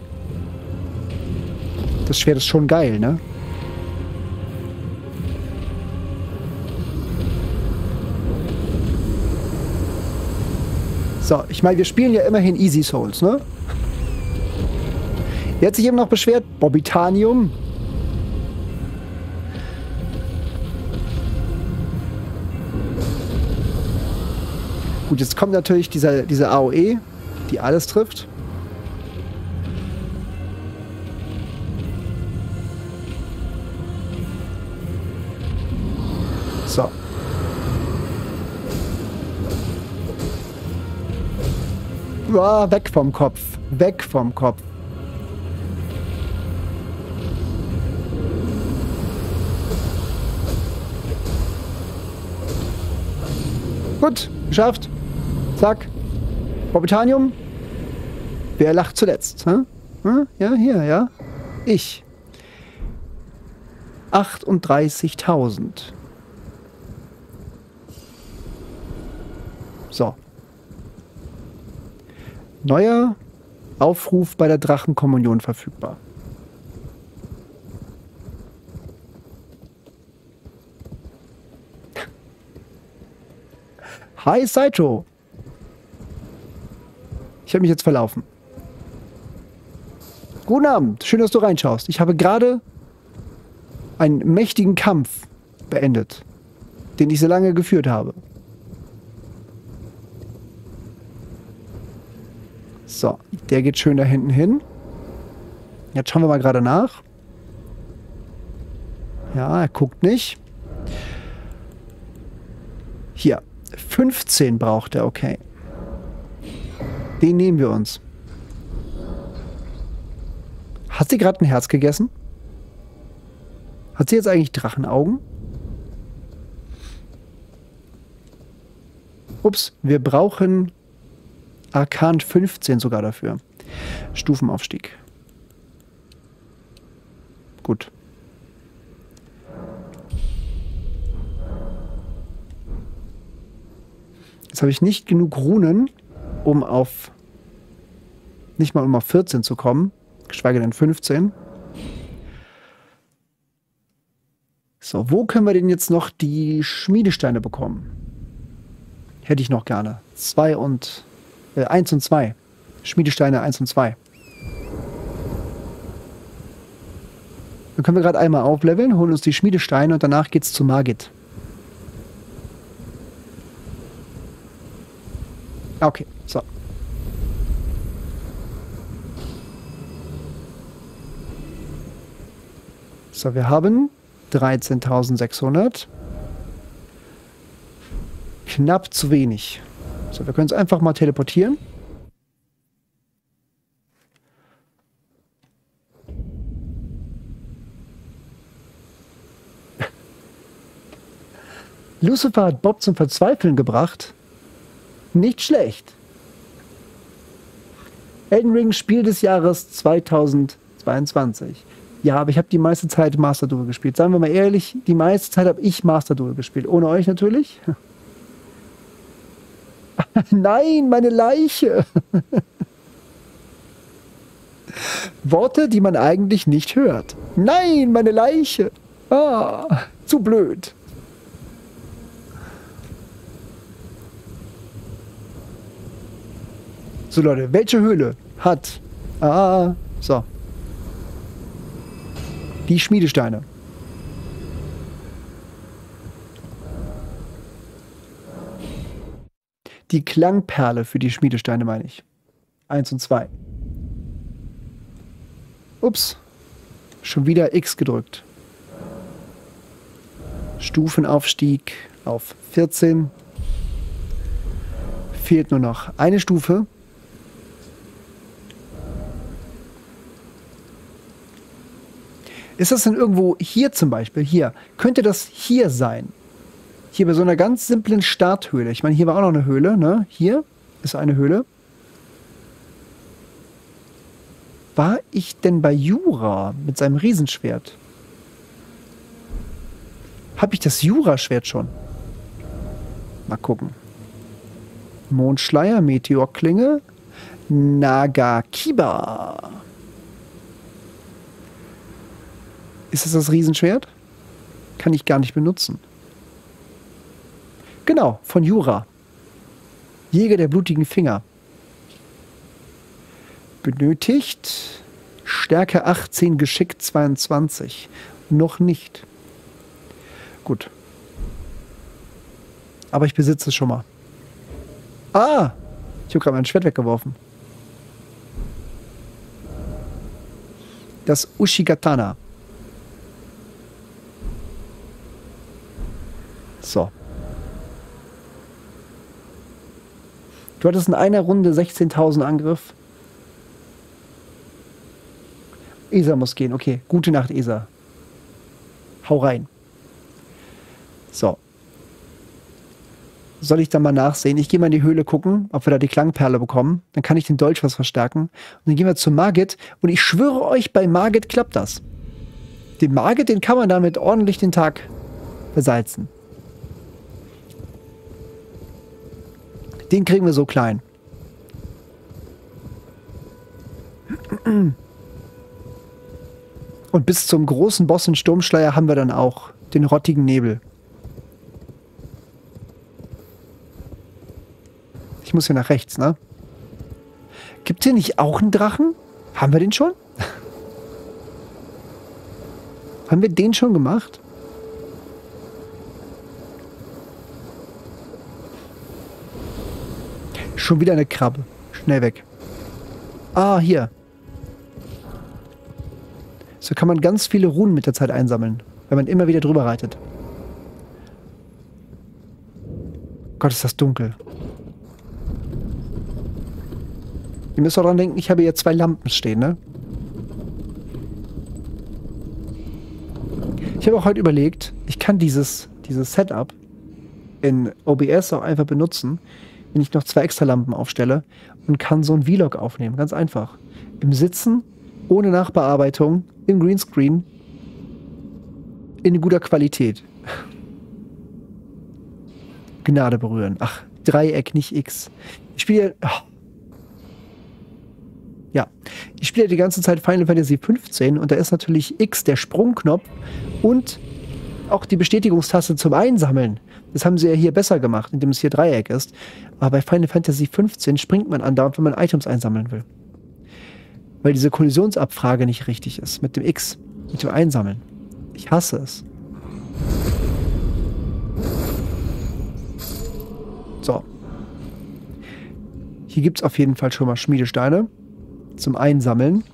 Das Schwert ist schon geil, ne? So, ich meine, wir spielen ja immerhin Easy Souls, ne? Wer hat sich eben noch beschwert? Bobitanium. Gut, jetzt kommt natürlich dieser, diese AOE, die alles trifft. Uah, weg vom Kopf. Weg vom Kopf. Gut, geschafft. Zack. Orbitanium. Wer lacht zuletzt? Hä? Ja, hier, ja. Ich. 38.000. So. Neuer Aufruf bei der Drachenkommunion verfügbar. Hi Saito. Ich habe mich jetzt verlaufen. Guten Abend, schön, dass du reinschaust. Ich habe gerade einen mächtigen Kampf beendet, den ich so lange geführt habe. So, der geht schön da hinten hin. Jetzt schauen wir mal gerade nach. Ja, er guckt nicht. Hier, 15 braucht er, okay. Den nehmen wir uns. Hat sie gerade ein Herz gegessen? Hat sie jetzt eigentlich Drachenaugen? Ups, wir brauchen Arkan 15 sogar dafür. Stufenaufstieg. Gut. Jetzt habe ich nicht genug Runen, um auf nicht mal um auf 14 zu kommen, geschweige denn 15. So, wo können wir denn jetzt noch die Schmiedesteine bekommen? Hätte ich noch gerne. 2 und äh, 1 und 2. Schmiedesteine 1 und 2. Dann können wir gerade einmal aufleveln, holen uns die Schmiedesteine und danach geht's zu Margit. Okay, so. So, wir haben 13.600. Knapp zu wenig. So, wir können es einfach mal teleportieren. (laughs) Lucifer hat Bob zum Verzweifeln gebracht. Nicht schlecht. Elden Ring Spiel des Jahres 2022. Ja, aber ich habe die meiste Zeit Master Duel gespielt. Sagen wir mal ehrlich, die meiste Zeit habe ich Master Duel gespielt. Ohne euch natürlich. (laughs) (laughs) Nein, meine Leiche. (laughs) Worte, die man eigentlich nicht hört. Nein, meine Leiche. Ah, zu blöd. So Leute, welche Höhle hat... Ah, so. Die Schmiedesteine. Die Klangperle für die Schmiedesteine meine ich. Eins und zwei. Ups. Schon wieder X gedrückt. Stufenaufstieg auf 14. Fehlt nur noch eine Stufe. Ist das denn irgendwo hier zum Beispiel? Hier. Könnte das hier sein? Hier bei so einer ganz simplen Starthöhle. Ich meine, hier war auch noch eine Höhle, ne? Hier ist eine Höhle. War ich denn bei Jura mit seinem Riesenschwert? Habe ich das Jura-Schwert schon? Mal gucken. Mondschleier, Meteorklinge, Nagakiba. Ist das das Riesenschwert? Kann ich gar nicht benutzen. Genau, von Jura. Jäger der blutigen Finger. Benötigt Stärke 18, Geschick 22. Noch nicht. Gut. Aber ich besitze es schon mal. Ah! Ich habe gerade mein Schwert weggeworfen. Das Ushigatana. So. Du hattest in einer Runde 16.000 Angriff. Esa muss gehen. Okay, gute Nacht, Esa. Hau rein. So. Soll ich dann mal nachsehen? Ich gehe mal in die Höhle gucken, ob wir da die Klangperle bekommen. Dann kann ich den Dolch was verstärken. Und dann gehen wir zu Margit. Und ich schwöre euch, bei Margit klappt das. Den Margit, den kann man damit ordentlich den Tag besalzen. Den kriegen wir so klein. Und bis zum großen Boss in Sturmschleier haben wir dann auch den rottigen Nebel. Ich muss hier nach rechts, ne? Gibt hier nicht auch einen Drachen? Haben wir den schon? (laughs) haben wir den schon gemacht? Schon wieder eine Krabbe. Schnell weg. Ah, hier. So kann man ganz viele Runen mit der Zeit einsammeln, wenn man immer wieder drüber reitet. Gott, ist das dunkel. Ihr müsst auch dran denken, ich habe hier zwei Lampen stehen, ne? Ich habe auch heute überlegt, ich kann dieses, dieses Setup in OBS auch einfach benutzen, wenn ich noch zwei extra Lampen aufstelle und kann so ein Vlog aufnehmen. Ganz einfach. Im Sitzen, ohne Nachbearbeitung, im Greenscreen, in guter Qualität. (laughs) Gnade berühren. Ach, Dreieck, nicht X. Ich spiele. Oh. Ja, ich spiele die ganze Zeit Final Fantasy 15 und da ist natürlich X der Sprungknopf und auch die Bestätigungstaste zum Einsammeln. Das haben sie ja hier besser gemacht, indem es hier Dreieck ist. Aber bei Final Fantasy 15 springt man andauernd, wenn man Items einsammeln will. Weil diese Kollisionsabfrage nicht richtig ist mit dem X, mit dem Einsammeln. Ich hasse es. So. Hier gibt es auf jeden Fall schon mal Schmiedesteine zum Einsammeln.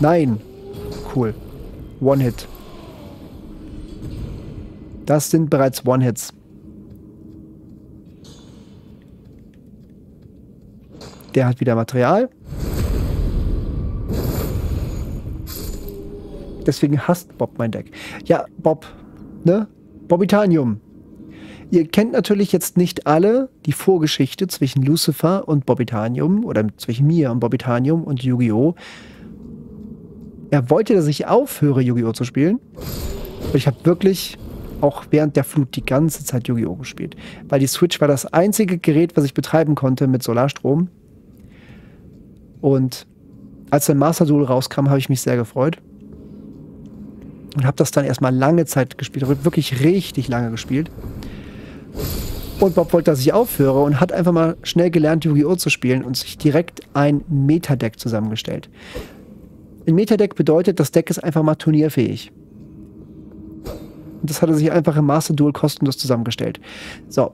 Nein. Cool. One-Hit. Das sind bereits One-Hits. Der hat wieder Material. Deswegen hasst Bob mein Deck. Ja, Bob, ne? Bobitanium. Ihr kennt natürlich jetzt nicht alle die Vorgeschichte zwischen Lucifer und Bobitanium oder zwischen mir und Bobitanium und Yu-Gi-Oh! Er wollte, dass ich aufhöre, Yu-Gi-Oh! zu spielen. Und ich habe wirklich auch während der Flut die ganze Zeit Yu-Gi-Oh! gespielt. Weil die Switch war das einzige Gerät, was ich betreiben konnte mit Solarstrom. Und als der Master Duel rauskam, habe ich mich sehr gefreut. Und habe das dann erstmal lange Zeit gespielt, wirklich richtig lange gespielt. Und Bob wollte, dass ich aufhöre und hat einfach mal schnell gelernt, Yu-Gi-Oh! zu spielen und sich direkt ein Metadeck zusammengestellt. Ein Metadeck bedeutet, das Deck ist einfach mal turnierfähig. Und das hat er sich einfach im Master Duel kostenlos zusammengestellt. So.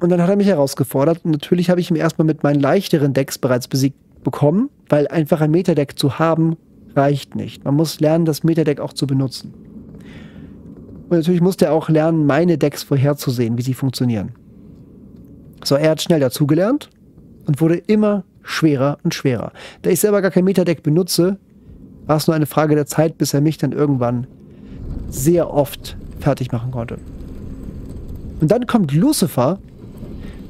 Und dann hat er mich herausgefordert. Und natürlich habe ich ihn erstmal mit meinen leichteren Decks bereits besiegt bekommen, weil einfach ein Metadeck zu haben reicht nicht. Man muss lernen, das Metadeck auch zu benutzen. Und natürlich musste er auch lernen, meine Decks vorherzusehen, wie sie funktionieren. So, er hat schnell dazugelernt und wurde immer schwerer und schwerer. Da ich selber gar kein Metadeck benutze, war es nur eine Frage der Zeit, bis er mich dann irgendwann sehr oft fertig machen konnte. Und dann kommt Lucifer,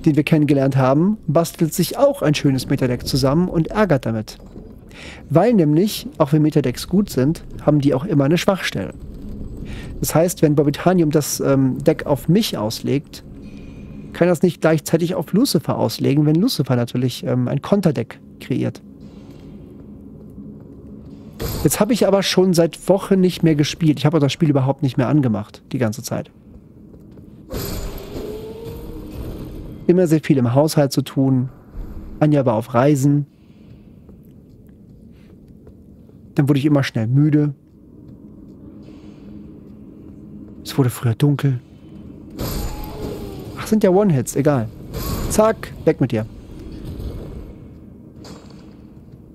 den wir kennengelernt haben, bastelt sich auch ein schönes Metadeck zusammen und ärgert damit. Weil nämlich, auch wenn Metadecks gut sind, haben die auch immer eine Schwachstelle. Das heißt, wenn Bobitanium das ähm, Deck auf mich auslegt, kann das nicht gleichzeitig auf Lucifer auslegen, wenn Lucifer natürlich ähm, ein Konterdeck kreiert. Jetzt habe ich aber schon seit Wochen nicht mehr gespielt. Ich habe das Spiel überhaupt nicht mehr angemacht, die ganze Zeit. Immer sehr viel im Haushalt zu tun. Anja war auf Reisen. Dann wurde ich immer schnell müde. Es wurde früher dunkel. Ach, sind ja One-Hits, egal. Zack, weg mit dir.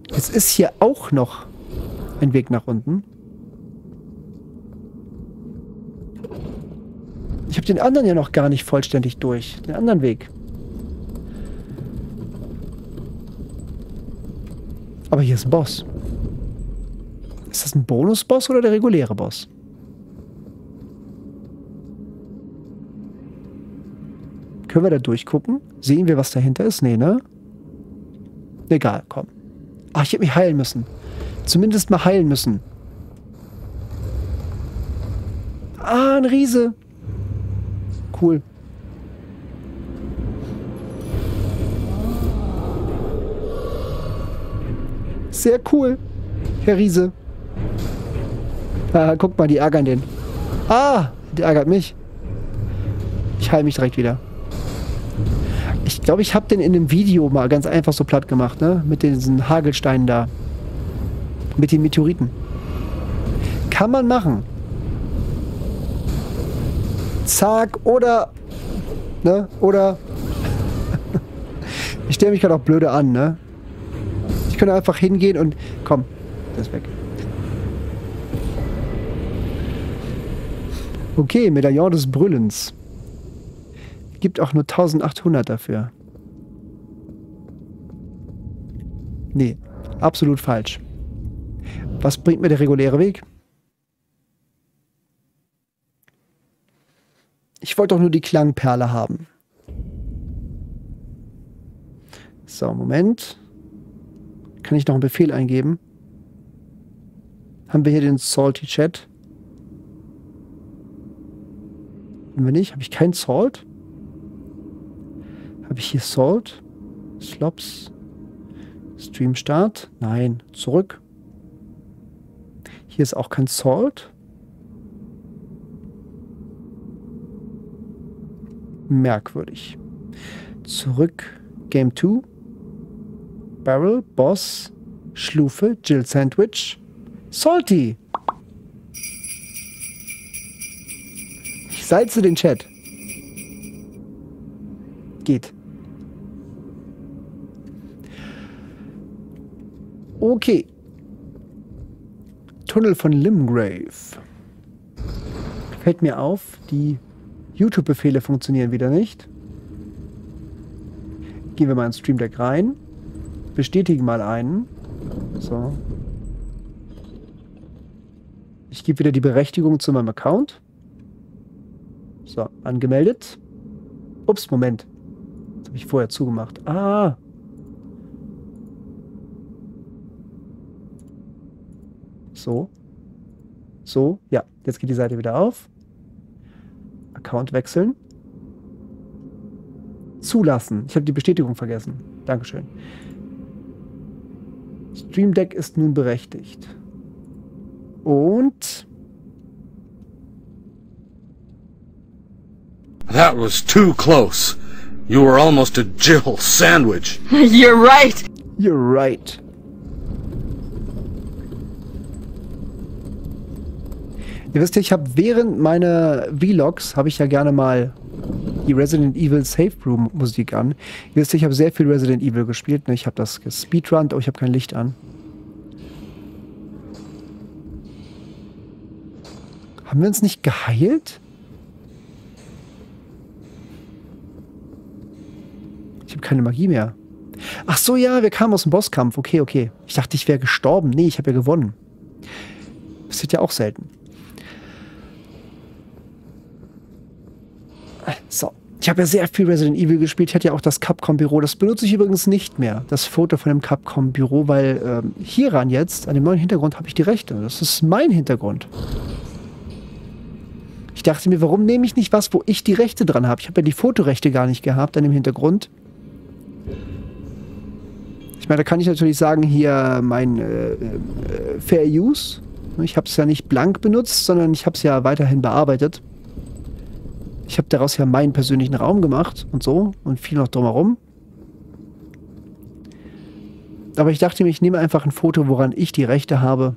Jetzt ist hier auch noch ein Weg nach unten. Ich habe den anderen ja noch gar nicht vollständig durch. Den anderen Weg. Aber hier ist ein Boss. Ist das ein Bonus-Boss oder der reguläre Boss? Können wir da durchgucken? Sehen wir, was dahinter ist? Nee, ne? Egal, komm. Ach, ich hätte mich heilen müssen. Zumindest mal heilen müssen. Ah, ein Riese. Cool. Sehr cool, Herr Riese. Ah, guck mal, die ärgern den. Ah, die ärgert mich. Ich heile mich direkt wieder. Ich glaube, ich habe den in einem Video mal ganz einfach so platt gemacht, ne? Mit diesen Hagelsteinen da. Mit den Meteoriten. Kann man machen. Zack, oder. Ne? Oder. (laughs) ich stelle mich gerade auch blöde an, ne? Ich könnte einfach hingehen und. Komm, das ist weg. Okay, Medaillon des Brüllens. Gibt auch nur 1800 dafür. Nee, absolut falsch. Was bringt mir der reguläre Weg? Ich wollte doch nur die Klangperle haben. So, Moment. Kann ich noch einen Befehl eingeben? Haben wir hier den Salty Chat? Haben wir nicht? Habe ich kein Salt? Habe ich hier Salt? Slops? Stream Start? Nein. Zurück. Hier ist auch kein Salt. Merkwürdig. Zurück. Game 2. Barrel, Boss, Schlufe, Jill Sandwich, Salty. Ich salze den Chat. Geht. Okay. Tunnel von Limgrave. Fällt mir auf, die YouTube-Befehle funktionieren wieder nicht. Gehen wir mal ins Stream Deck rein. Bestätigen mal einen. So. Ich gebe wieder die Berechtigung zu meinem Account. So, angemeldet. Ups, Moment. Das habe ich vorher zugemacht. Ah. So. So, ja. Jetzt geht die Seite wieder auf. Account wechseln. Zulassen. Ich habe die Bestätigung vergessen. Dankeschön. Stream Deck ist nun berechtigt. Und That was too close. You were almost a Jill sandwich. (laughs) You're right. You're right. Ihr wisst ja, ich habe während meiner Vlogs, habe ich ja gerne mal die Resident Evil Safe Room Musik an. Ihr wisst ja, ich habe sehr viel Resident Evil gespielt. Ne? Ich habe das gespeedrunnt, aber ich habe kein Licht an. Haben wir uns nicht geheilt? Ich habe keine Magie mehr. Ach so, ja, wir kamen aus dem Bosskampf. Okay, okay. Ich dachte, ich wäre gestorben. Nee, ich habe ja gewonnen. Das ist ja auch selten. So. Ich habe ja sehr viel Resident Evil gespielt. Ich hatte ja auch das Capcom-Büro. Das benutze ich übrigens nicht mehr. Das Foto von dem Capcom-Büro, weil ähm, hieran jetzt, an dem neuen Hintergrund, habe ich die Rechte. Das ist mein Hintergrund. Ich dachte mir, warum nehme ich nicht was, wo ich die Rechte dran habe? Ich habe ja die Fotorechte gar nicht gehabt an dem Hintergrund. Ich meine, da kann ich natürlich sagen, hier mein äh, äh, Fair Use. Ich habe es ja nicht blank benutzt, sondern ich habe es ja weiterhin bearbeitet. Ich habe daraus ja meinen persönlichen Raum gemacht und so und viel noch drumherum. Aber ich dachte mir, ich nehme einfach ein Foto, woran ich die Rechte habe.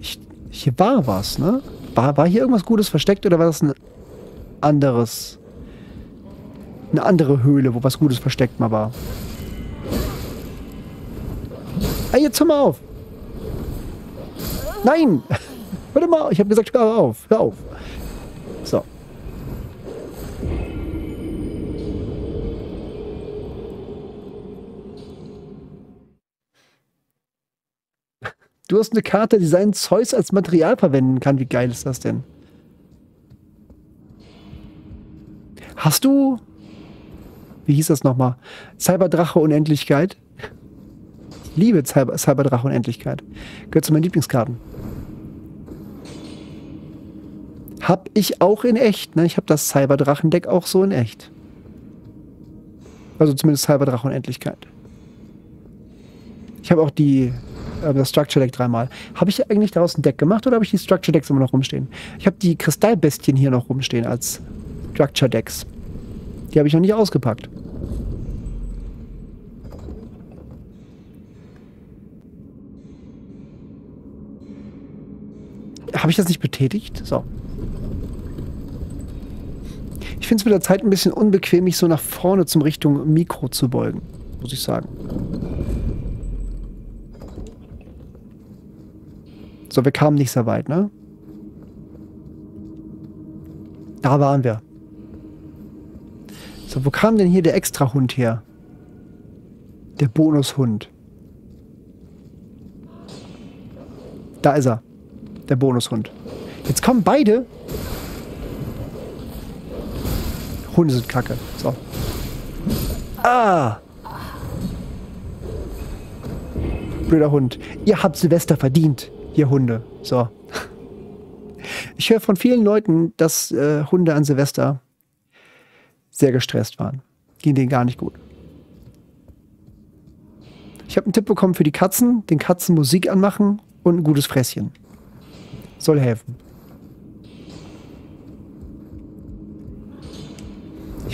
Ich, hier war was, ne? War, war hier irgendwas Gutes versteckt oder war das ein anderes? Eine andere Höhle, wo was Gutes versteckt mal war. Hey, jetzt hör mal auf! Nein! (laughs) Hör mal, ich habe gesagt, hör auf, hör auf. So. Du hast eine Karte, die seinen Zeus als Material verwenden kann. Wie geil ist das denn? Hast du, wie hieß das nochmal? Cyberdrache Unendlichkeit? Ich liebe Cyber, Cyberdrache Unendlichkeit. Gehört zu meinen Lieblingskarten. Hab ich auch in echt. Ne? Ich habe das Cyberdrachen-Deck auch so in echt. Also zumindest Cyberdrache Unendlichkeit. Ich habe auch die, äh, das Structure Deck dreimal. Habe ich eigentlich daraus ein Deck gemacht oder habe ich die Structure Decks immer noch rumstehen? Ich habe die Kristallbestien hier noch rumstehen als Structure Decks. Die habe ich noch nicht ausgepackt. Habe ich das nicht betätigt? So. Ich finde es mit der Zeit ein bisschen unbequem, mich so nach vorne zum Richtung Mikro zu beugen, muss ich sagen. So, wir kamen nicht sehr weit, ne? Da waren wir. So, wo kam denn hier der Extrahund her? Der Bonushund. Da ist er. Der Bonushund. Jetzt kommen beide Hunde sind kacke. So. Ah! Blöder Hund. Ihr habt Silvester verdient, ihr Hunde. So. Ich höre von vielen Leuten, dass äh, Hunde an Silvester sehr gestresst waren. Ging denen gar nicht gut. Ich habe einen Tipp bekommen für die Katzen, den Katzen Musik anmachen und ein gutes Fresschen. Soll helfen.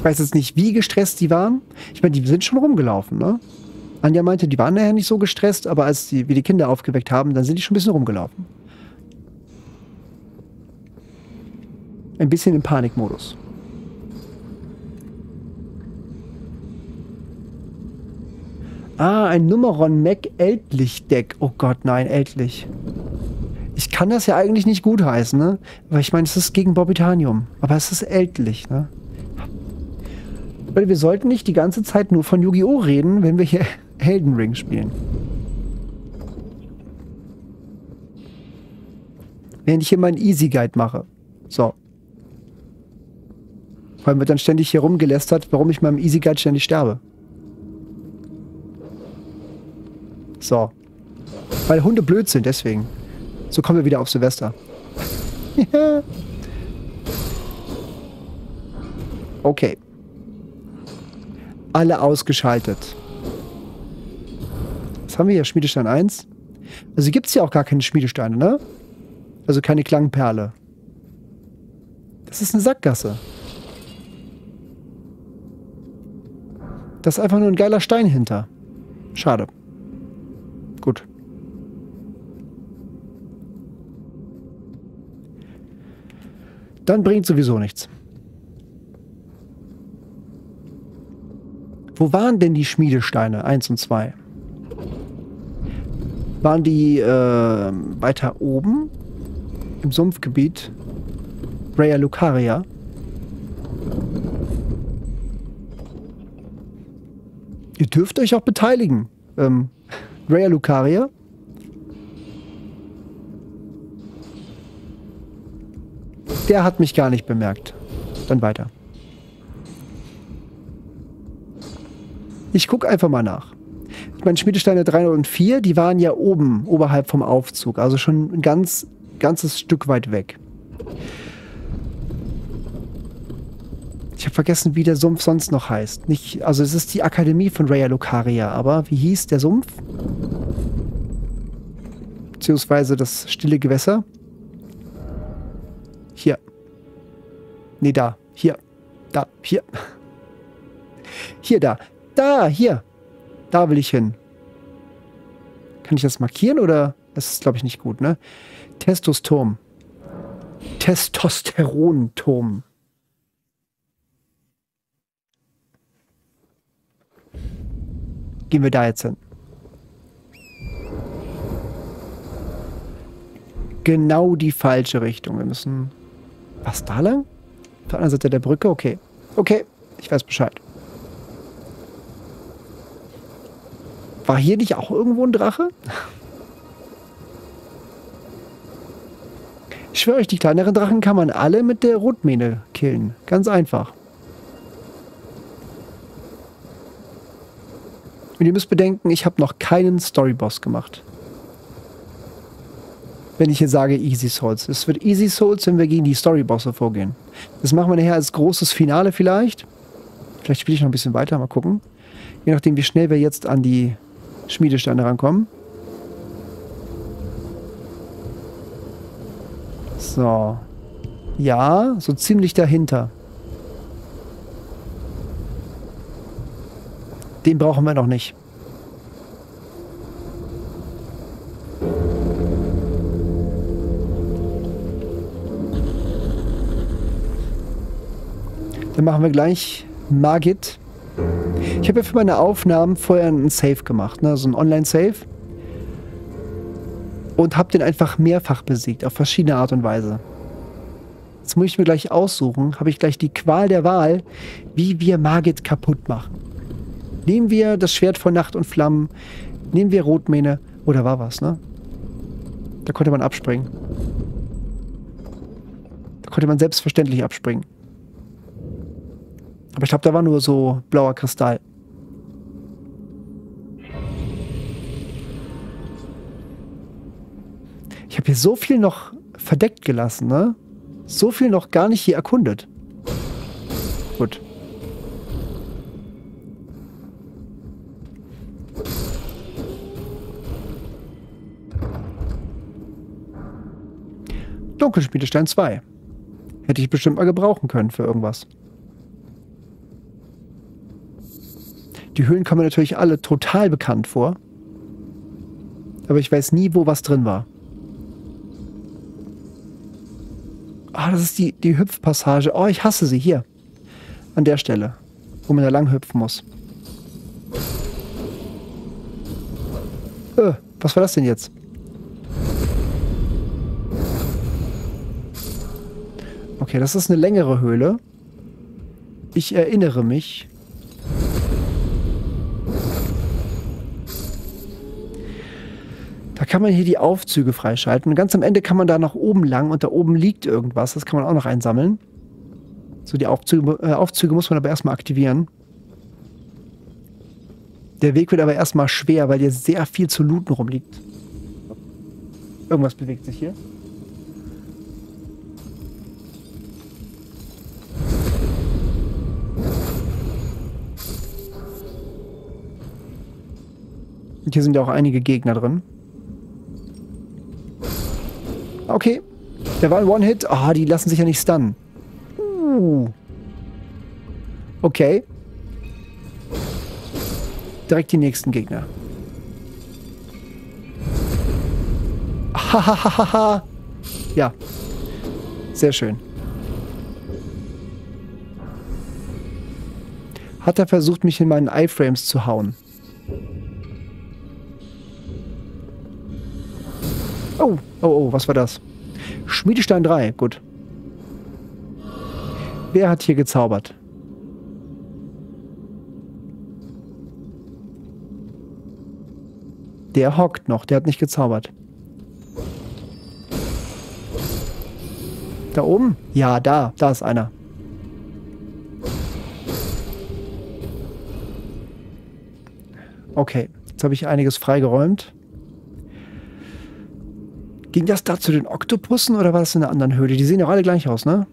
Ich weiß jetzt nicht, wie gestresst die waren. Ich meine, die sind schon rumgelaufen, ne? Anja meinte, die waren nachher nicht so gestresst, aber als die, wir die Kinder aufgeweckt haben, dann sind die schon ein bisschen rumgelaufen. Ein bisschen im Panikmodus. Ah, ein Numeron Mac Eltlich Deck. Oh Gott, nein, Eltlich. Ich kann das ja eigentlich nicht gutheißen, ne? Aber ich meine, es ist gegen Bobitanium. Aber es ist Eltlich, ne? Weil wir sollten nicht die ganze Zeit nur von Yu-Gi-Oh! reden, wenn wir hier (laughs) Helden Ring spielen. Während ich hier meinen Easy Guide mache. So. Allem wird dann ständig hier rumgelästert, warum ich meinem Easy Guide ständig sterbe. So. Weil Hunde blöd sind, deswegen. So kommen wir wieder auf Silvester. (laughs) okay. Alle ausgeschaltet. Was haben wir hier? Schmiedestein 1. Also gibt es ja auch gar keine Schmiedesteine, ne? Also keine Klangperle. Das ist eine Sackgasse. Da ist einfach nur ein geiler Stein hinter. Schade. Gut. Dann bringt sowieso nichts. Wo waren denn die Schmiedesteine 1 und 2? Waren die äh, weiter oben im Sumpfgebiet? Raya Lucaria? Ihr dürft euch auch beteiligen. Ähm, Raya Lucaria? Der hat mich gar nicht bemerkt. Dann weiter. Ich gucke einfach mal nach. Ich meine, Schmiedesteine 3 und 4, die waren ja oben, oberhalb vom Aufzug. Also schon ein ganz, ganzes Stück weit weg. Ich habe vergessen, wie der Sumpf sonst noch heißt. Nicht, also es ist die Akademie von Raya Lucaria, aber wie hieß der Sumpf? Beziehungsweise das stille Gewässer? Hier. Nee, da. Hier. Da. Hier. (laughs) Hier, da. Da, hier. Da will ich hin. Kann ich das markieren oder? Das ist, glaube ich, nicht gut, ne? Testosterm. Testosteronturm. Gehen wir da jetzt hin. Genau die falsche Richtung. Wir müssen. Was da lang? Auf der anderen Seite der Brücke? Okay. Okay, ich weiß Bescheid. War hier nicht auch irgendwo ein Drache? Ich schwöre euch, die kleineren Drachen kann man alle mit der Rotmähne killen. Ganz einfach. Und ihr müsst bedenken, ich habe noch keinen Storyboss gemacht. Wenn ich hier sage Easy Souls. Es wird Easy Souls, wenn wir gegen die Storybosse vorgehen. Das machen wir nachher als großes Finale vielleicht. Vielleicht spiele ich noch ein bisschen weiter, mal gucken. Je nachdem, wie schnell wir jetzt an die Schmiedesteine rankommen. So. Ja, so ziemlich dahinter. Den brauchen wir noch nicht. Dann machen wir gleich Magit. Ich habe ja für meine Aufnahmen vorher einen Save gemacht, ne? so ein Online-Save. Und habe den einfach mehrfach besiegt, auf verschiedene Art und Weise. Jetzt muss ich mir gleich aussuchen, habe ich gleich die Qual der Wahl, wie wir Magit kaputt machen. Nehmen wir das Schwert von Nacht und Flammen, nehmen wir Rotmähne, oder war was, ne? Da konnte man abspringen. Da konnte man selbstverständlich abspringen. Aber ich glaube, da war nur so blauer Kristall. Hier so viel noch verdeckt gelassen, ne? So viel noch gar nicht hier erkundet. Gut. Dunkelspielestein 2. Hätte ich bestimmt mal gebrauchen können für irgendwas. Die Höhlen kommen mir natürlich alle total bekannt vor. Aber ich weiß nie, wo was drin war. Ah, das ist die, die Hüpfpassage. Oh, ich hasse sie. Hier. An der Stelle. Wo man da lang hüpfen muss. Äh, was war das denn jetzt? Okay, das ist eine längere Höhle. Ich erinnere mich. Da kann man hier die Aufzüge freischalten. Und ganz am Ende kann man da nach oben lang und da oben liegt irgendwas. Das kann man auch noch einsammeln. So, die Aufzüge, äh, Aufzüge muss man aber erstmal aktivieren. Der Weg wird aber erstmal schwer, weil hier sehr viel zu looten rumliegt. Irgendwas bewegt sich hier. Und hier sind ja auch einige Gegner drin. Okay. Der war ein One-Hit. Ah, oh, die lassen sich ja nicht stunnen. Uh. Okay. Direkt die nächsten Gegner. Hahaha. (laughs) ja. Sehr schön. Hat er versucht, mich in meinen Iframes zu hauen. Oh, oh, oh, was war das? Schmiedestein 3, gut. Wer hat hier gezaubert? Der hockt noch, der hat nicht gezaubert. Da oben? Ja, da, da ist einer. Okay, jetzt habe ich einiges freigeräumt. Ging das da zu den Oktopussen oder war das in einer anderen Höhle? Die sehen ja alle gleich aus, ne?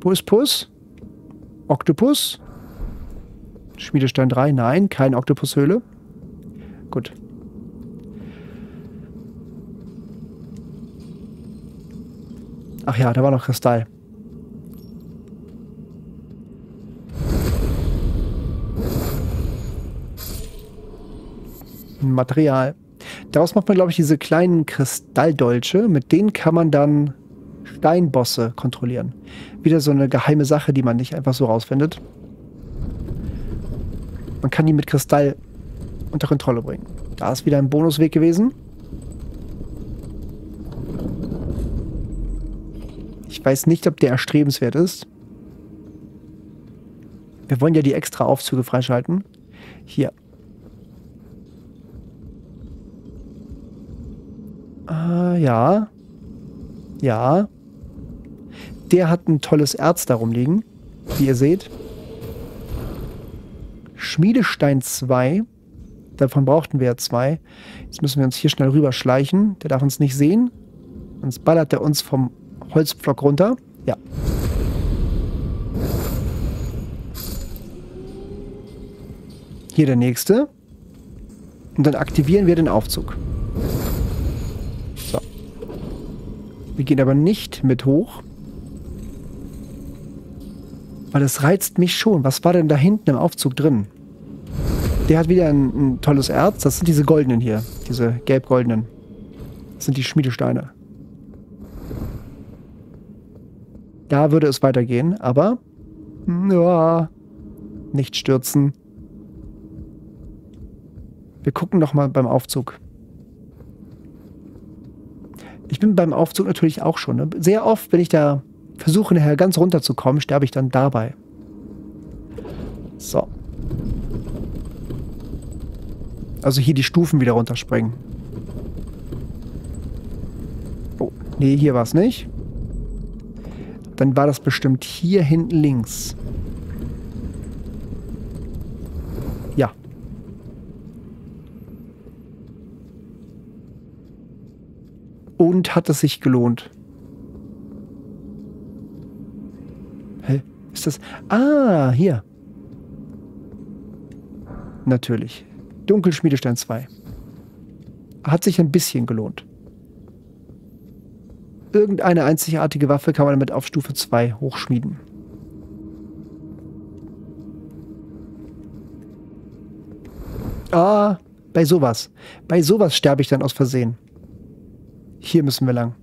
Puss, Puss. Oktopus. Schmiedestein 3, nein, keine Oktopushöhle. Gut. Ach ja, da war noch Kristall. Material. Daraus macht man, glaube ich, diese kleinen Kristalldolche. Mit denen kann man dann Steinbosse kontrollieren. Wieder so eine geheime Sache, die man nicht einfach so rausfindet. Man kann die mit Kristall unter Kontrolle bringen. Da ist wieder ein Bonusweg gewesen. Ich weiß nicht, ob der erstrebenswert ist. Wir wollen ja die extra Aufzüge freischalten. Hier. Ah, ja. Ja. Der hat ein tolles Erz darum liegen, wie ihr seht. Schmiedestein 2. Davon brauchten wir ja zwei. Jetzt müssen wir uns hier schnell rüberschleichen. Der darf uns nicht sehen. Sonst ballert er uns vom Holzpflock runter. Ja. Hier der nächste. Und dann aktivieren wir den Aufzug. Wir gehen aber nicht mit hoch. Weil es reizt mich schon. Was war denn da hinten im Aufzug drin? Der hat wieder ein, ein tolles Erz. Das sind diese goldenen hier. Diese gelb-goldenen. Das sind die Schmiedesteine. Da würde es weitergehen, aber ja, nicht stürzen. Wir gucken noch mal beim Aufzug. Ich bin beim Aufzug natürlich auch schon. Ne? Sehr oft, wenn ich da versuche, nachher ganz runter zu kommen, sterbe ich dann dabei. So. Also hier die Stufen wieder runterspringen. Oh, nee, hier war es nicht. Dann war das bestimmt hier hinten links. Ja. Und hat es sich gelohnt? Hä? Ist das... Ah, hier. Natürlich. Dunkelschmiedestein 2. Hat sich ein bisschen gelohnt. Irgendeine einzigartige Waffe kann man damit auf Stufe 2 hochschmieden. Ah, bei sowas. Bei sowas sterbe ich dann aus Versehen. Hier müssen wir lang.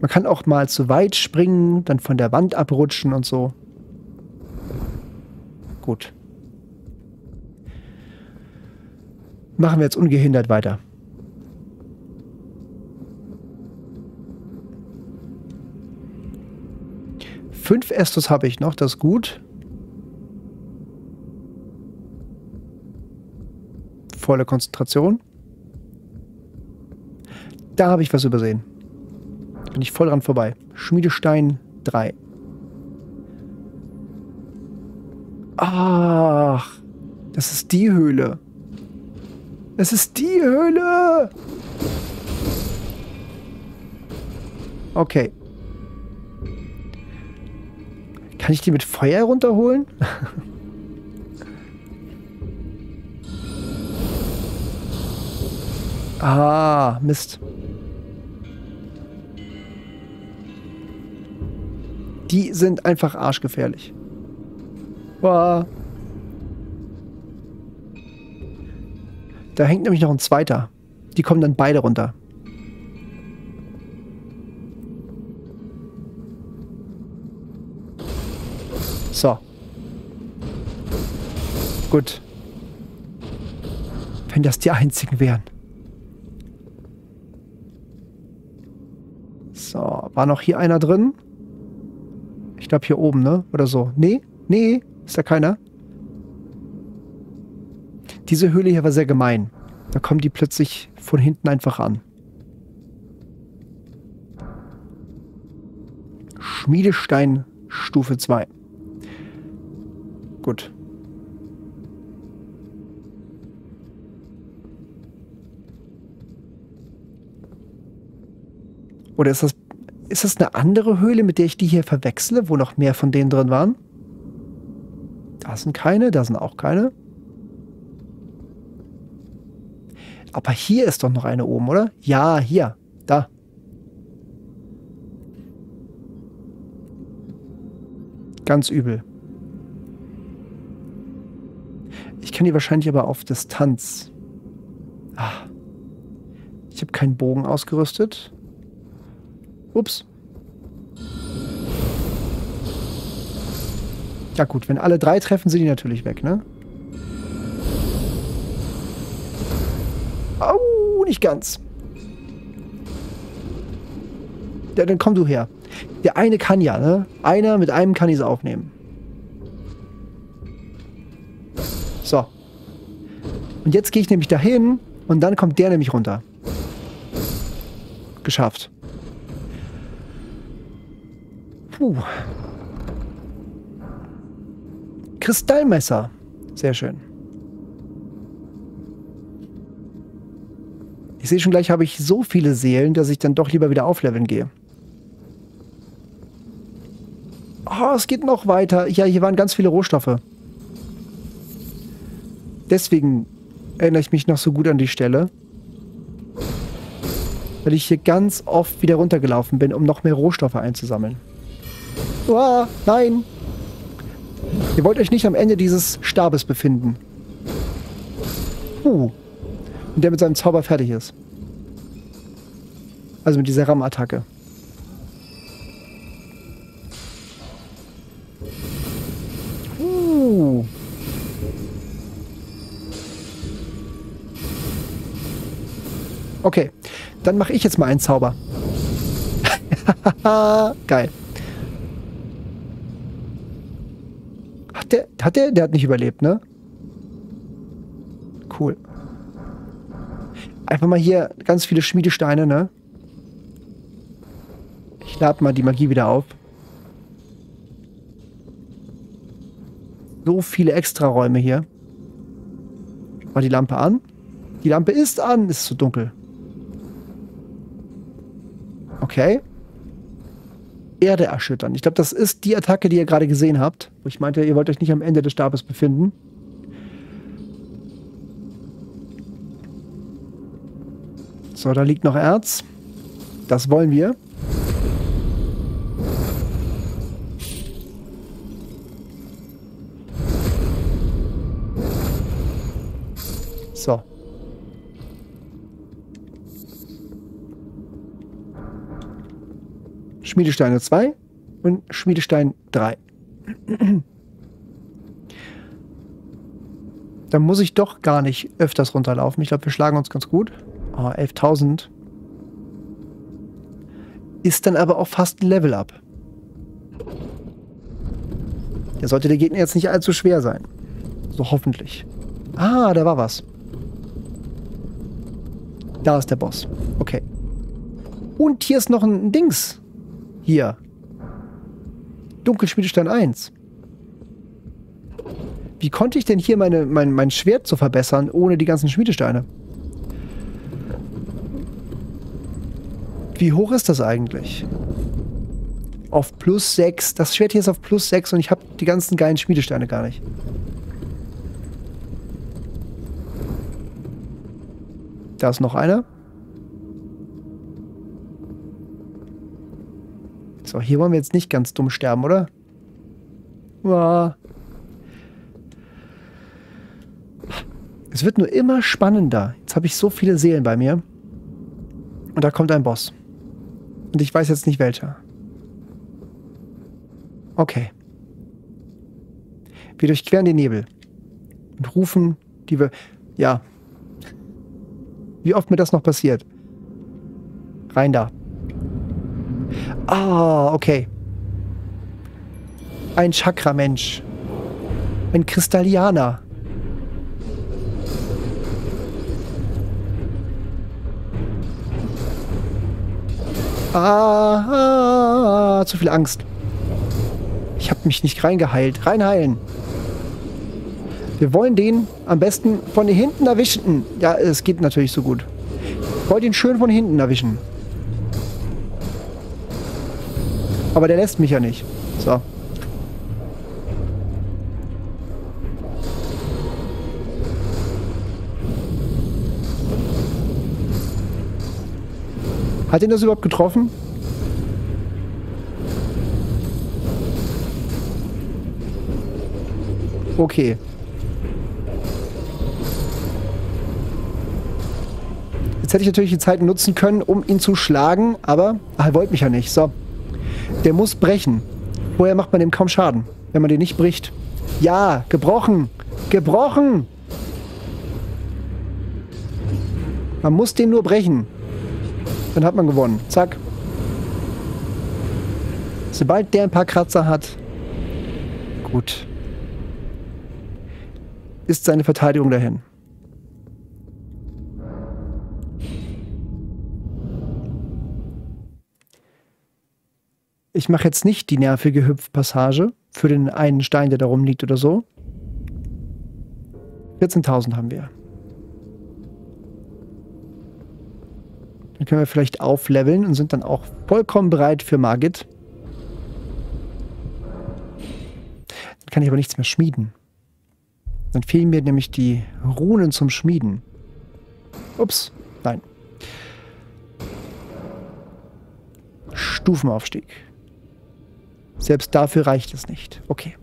Man kann auch mal zu weit springen, dann von der Wand abrutschen und so. Gut. Machen wir jetzt ungehindert weiter. Fünf Estus habe ich noch, das ist gut. Volle Konzentration. Da habe ich was übersehen. Bin ich voll dran vorbei. Schmiedestein 3. Ach, das ist die Höhle. Es ist die Höhle. Okay. Kann ich die mit Feuer runterholen? (laughs) ah, Mist. Die sind einfach arschgefährlich. Boah. Da hängt nämlich noch ein zweiter. Die kommen dann beide runter. So. Gut. Wenn das die einzigen wären. So, war noch hier einer drin? Ich glaube hier oben, ne? Oder so. Nee, nee, ist da keiner? Diese Höhle hier war sehr gemein. Da kommen die plötzlich von hinten einfach an. Schmiedestein Stufe 2. Gut. Oder ist das, ist das eine andere Höhle, mit der ich die hier verwechsle, wo noch mehr von denen drin waren? Da sind keine, da sind auch keine. Aber hier ist doch noch eine oben, oder? Ja, hier. Da. Ganz übel. Ich kann die wahrscheinlich aber auf Distanz. Ah. Ich habe keinen Bogen ausgerüstet. Ups. Ja gut, wenn alle drei treffen, sind die natürlich weg, ne? Au, nicht ganz. Ja, dann komm du her. Der eine kann ja, ne? Einer mit einem kann ich es aufnehmen. So. Und jetzt gehe ich nämlich dahin und dann kommt der nämlich runter. Geschafft. Puh. Kristallmesser. Sehr schön. Ich sehe schon gleich, habe ich so viele Seelen, dass ich dann doch lieber wieder aufleveln gehe. Oh, es geht noch weiter. Ja, hier waren ganz viele Rohstoffe. Deswegen erinnere ich mich noch so gut an die Stelle. Weil ich hier ganz oft wieder runtergelaufen bin, um noch mehr Rohstoffe einzusammeln. Oh, nein! Ihr wollt euch nicht am Ende dieses Stabes befinden. Uh und der mit seinem Zauber fertig ist. Also mit dieser Ram-Attacke. Uh. Okay, dann mache ich jetzt mal einen Zauber. (laughs) Geil. Hat der, hat der, der hat nicht überlebt, ne? Cool. Einfach mal hier ganz viele Schmiedesteine, ne? Ich lade mal die Magie wieder auf. So viele Extraräume hier. Mal die Lampe an. Die Lampe ist an. Ist zu dunkel. Okay. Erde erschüttern. Ich glaube, das ist die Attacke, die ihr gerade gesehen habt. Wo ich meinte, ihr wollt euch nicht am Ende des Stabes befinden. So, da liegt noch Erz. Das wollen wir. So. Schmiedesteine 2 und Schmiedestein 3. Dann muss ich doch gar nicht öfters runterlaufen. Ich glaube, wir schlagen uns ganz gut. Oh, 11.000. Ist dann aber auch fast ein Level-Up. Der sollte der Gegner jetzt nicht allzu schwer sein. So hoffentlich. Ah, da war was. Da ist der Boss. Okay. Und hier ist noch ein Dings. Hier. Dunkelschmiedestein 1. Wie konnte ich denn hier meine, mein, mein Schwert zu verbessern, ohne die ganzen Schmiedesteine? Wie hoch ist das eigentlich? Auf plus 6. Das Schwert hier ist auf plus 6 und ich habe die ganzen geilen Schmiedesteine gar nicht. Da ist noch einer. So, hier wollen wir jetzt nicht ganz dumm sterben, oder? Ja. Es wird nur immer spannender. Jetzt habe ich so viele Seelen bei mir. Und da kommt ein Boss. Und ich weiß jetzt nicht welcher. Okay. Wir durchqueren den Nebel. Und rufen die... Wir ja. Wie oft mir das noch passiert. Rein da. Ah, okay. Ein Chakra-Mensch. Ein Kristallianer. Ah, ah, zu viel Angst. Ich habe mich nicht reingeheilt. Reinheilen. Wir wollen den am besten von hinten erwischen. Ja, es geht natürlich so gut. Ich wollte ihn schön von hinten erwischen. Aber der lässt mich ja nicht. So. Hat ihn das überhaupt getroffen? Okay. Jetzt hätte ich natürlich die Zeit nutzen können, um ihn zu schlagen, aber ach, er wollte mich ja nicht. So. Der muss brechen. Vorher macht man dem kaum Schaden, wenn man den nicht bricht. Ja, gebrochen. Gebrochen. Man muss den nur brechen. Dann hat man gewonnen. Zack. Sobald der ein paar Kratzer hat, gut, ist seine Verteidigung dahin. Ich mache jetzt nicht die nervige Hüpfpassage für den einen Stein, der da rumliegt oder so. 14.000 haben wir. Dann können wir vielleicht aufleveln und sind dann auch vollkommen bereit für Margit. Dann kann ich aber nichts mehr schmieden. Dann fehlen mir nämlich die Runen zum Schmieden. Ups, nein. Stufenaufstieg. Selbst dafür reicht es nicht. Okay.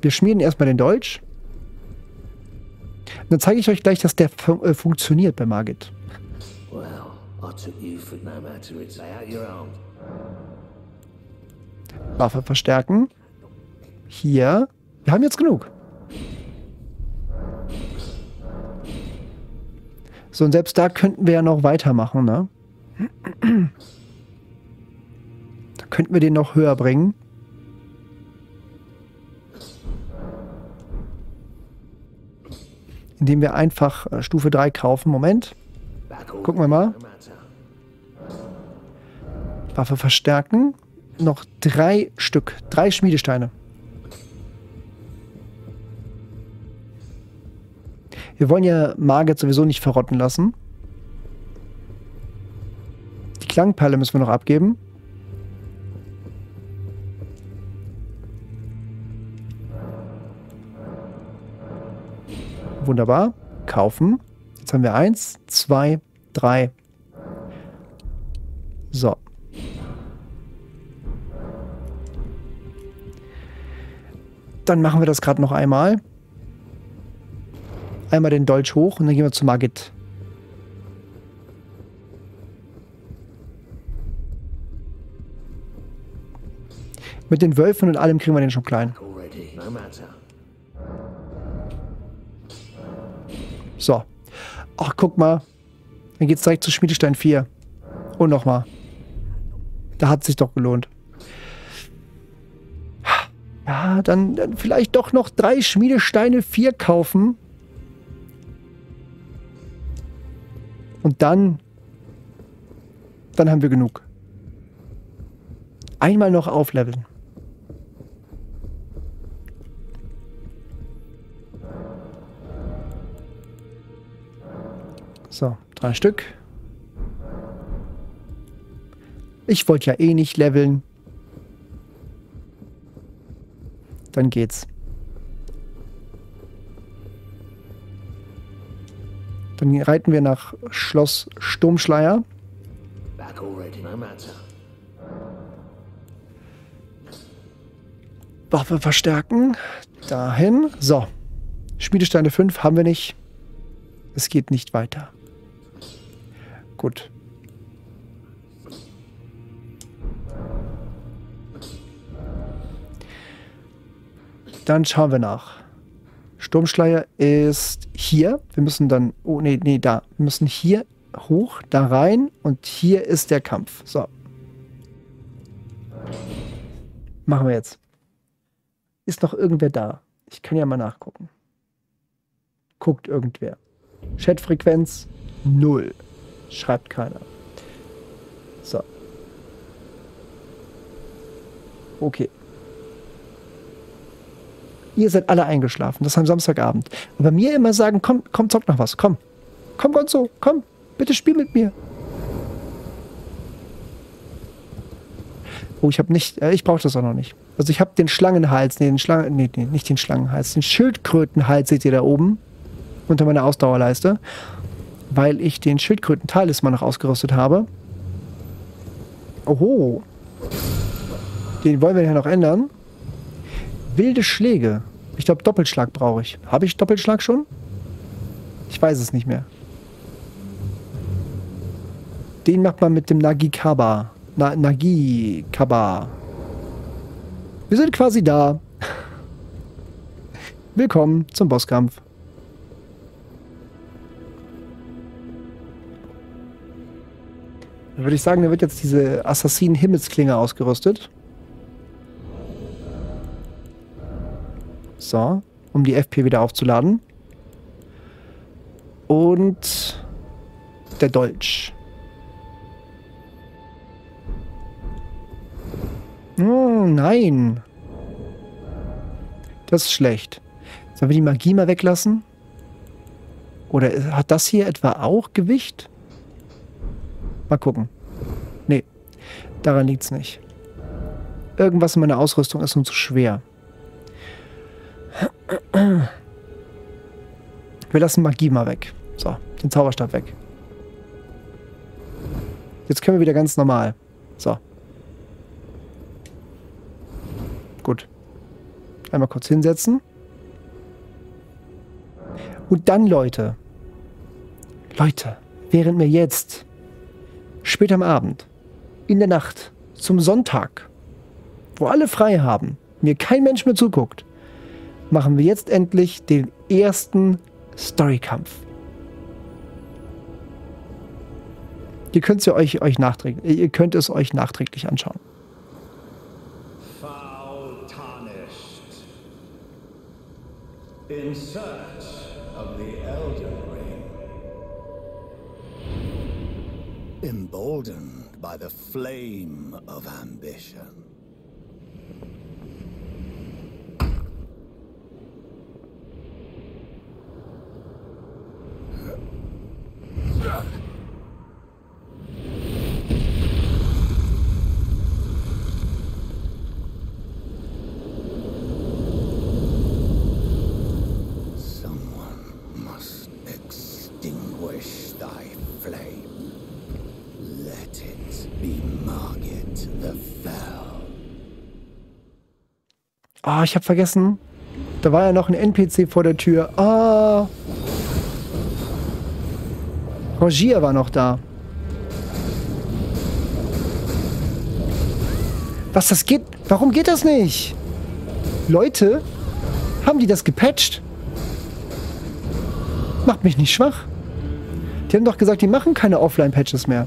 Wir schmieden erstmal den Dolch. Dann zeige ich euch gleich, dass der fun äh, funktioniert bei Margit. Waffe verstärken. Hier. Wir haben jetzt genug. So, und selbst da könnten wir ja noch weitermachen, ne? Könnten wir den noch höher bringen. indem wir einfach äh, Stufe 3 kaufen. Moment. Gucken wir mal. Waffe verstärken. Noch drei Stück. Drei Schmiedesteine. Wir wollen ja Margit sowieso nicht verrotten lassen. Die Klangperle müssen wir noch abgeben. Wunderbar. Kaufen. Jetzt haben wir eins, zwei, drei. So. Dann machen wir das gerade noch einmal. Einmal den Dolch hoch und dann gehen wir zu Margit. Mit den Wölfen und allem kriegen wir den schon klein. So. Ach, guck mal. Dann geht's direkt zu Schmiedestein 4. Und nochmal. Da hat sich doch gelohnt. Ja, dann, dann vielleicht doch noch drei Schmiedesteine 4 kaufen. Und dann, dann haben wir genug. Einmal noch aufleveln. So, drei Stück. Ich wollte ja eh nicht leveln. Dann geht's. Dann reiten wir nach Schloss Sturmschleier. Waffe verstärken. Dahin. So. Schmiedesteine 5 haben wir nicht. Es geht nicht weiter. Gut. Dann schauen wir nach. Sturmschleier ist hier. Wir müssen dann, oh nee, nee, da. Wir müssen hier hoch, da rein und hier ist der Kampf. So. Machen wir jetzt. Ist noch irgendwer da? Ich kann ja mal nachgucken. Guckt irgendwer. Chatfrequenz null. Schreibt keiner. So. Okay. Ihr seid alle eingeschlafen. Das ist am Samstagabend. Aber mir immer sagen, komm, komm, zock noch was. Komm. Komm, Gonzo, komm. Bitte spiel mit mir. Oh, ich habe nicht, äh, ich brauche das auch noch nicht. Also ich habe den Schlangenhals, nee, den Schlangen, nee, nee, nicht den Schlangenhals, den Schildkrötenhals seht ihr da oben unter meiner Ausdauerleiste, weil ich den Schildkröten-Talisman noch ausgerüstet habe. Oho. Den wollen wir ja noch ändern. Wilde Schläge. Ich glaube, Doppelschlag brauche ich. Habe ich Doppelschlag schon? Ich weiß es nicht mehr. Den macht man mit dem Nagikaba. Na, Nagikaba. Wir sind quasi da. (laughs) Willkommen zum Bosskampf. Dann würde ich sagen, da wird jetzt diese Assassinen-Himmelsklinge ausgerüstet. So, um die FP wieder aufzuladen. Und der Dolch. Oh, nein. Das ist schlecht. Sollen wir die Magie mal weglassen? Oder hat das hier etwa auch Gewicht? Mal gucken. Nee, daran liegt es nicht. Irgendwas in meiner Ausrüstung ist nun zu schwer. Wir lassen Magie mal weg. So, den Zauberstab weg. Jetzt können wir wieder ganz normal. So. Gut. Einmal kurz hinsetzen. Und dann, Leute. Leute, während mir jetzt spät am Abend, in der Nacht, zum Sonntag, wo alle frei haben, mir kein Mensch mehr zuguckt, machen wir jetzt endlich den ersten Storykampf. Ihr könnt es euch, euch nachträglich, ihr könnt es euch nachträglich anschauen. Foul tarnished. In search Emboldened by the flame of ambition. Ah, ich habe vergessen. Da war ja noch ein NPC vor der Tür. Ah. Rogier war noch da. Was, das geht? Warum geht das nicht? Leute, haben die das gepatcht? Macht mich nicht schwach. Die haben doch gesagt, die machen keine Offline-Patches mehr.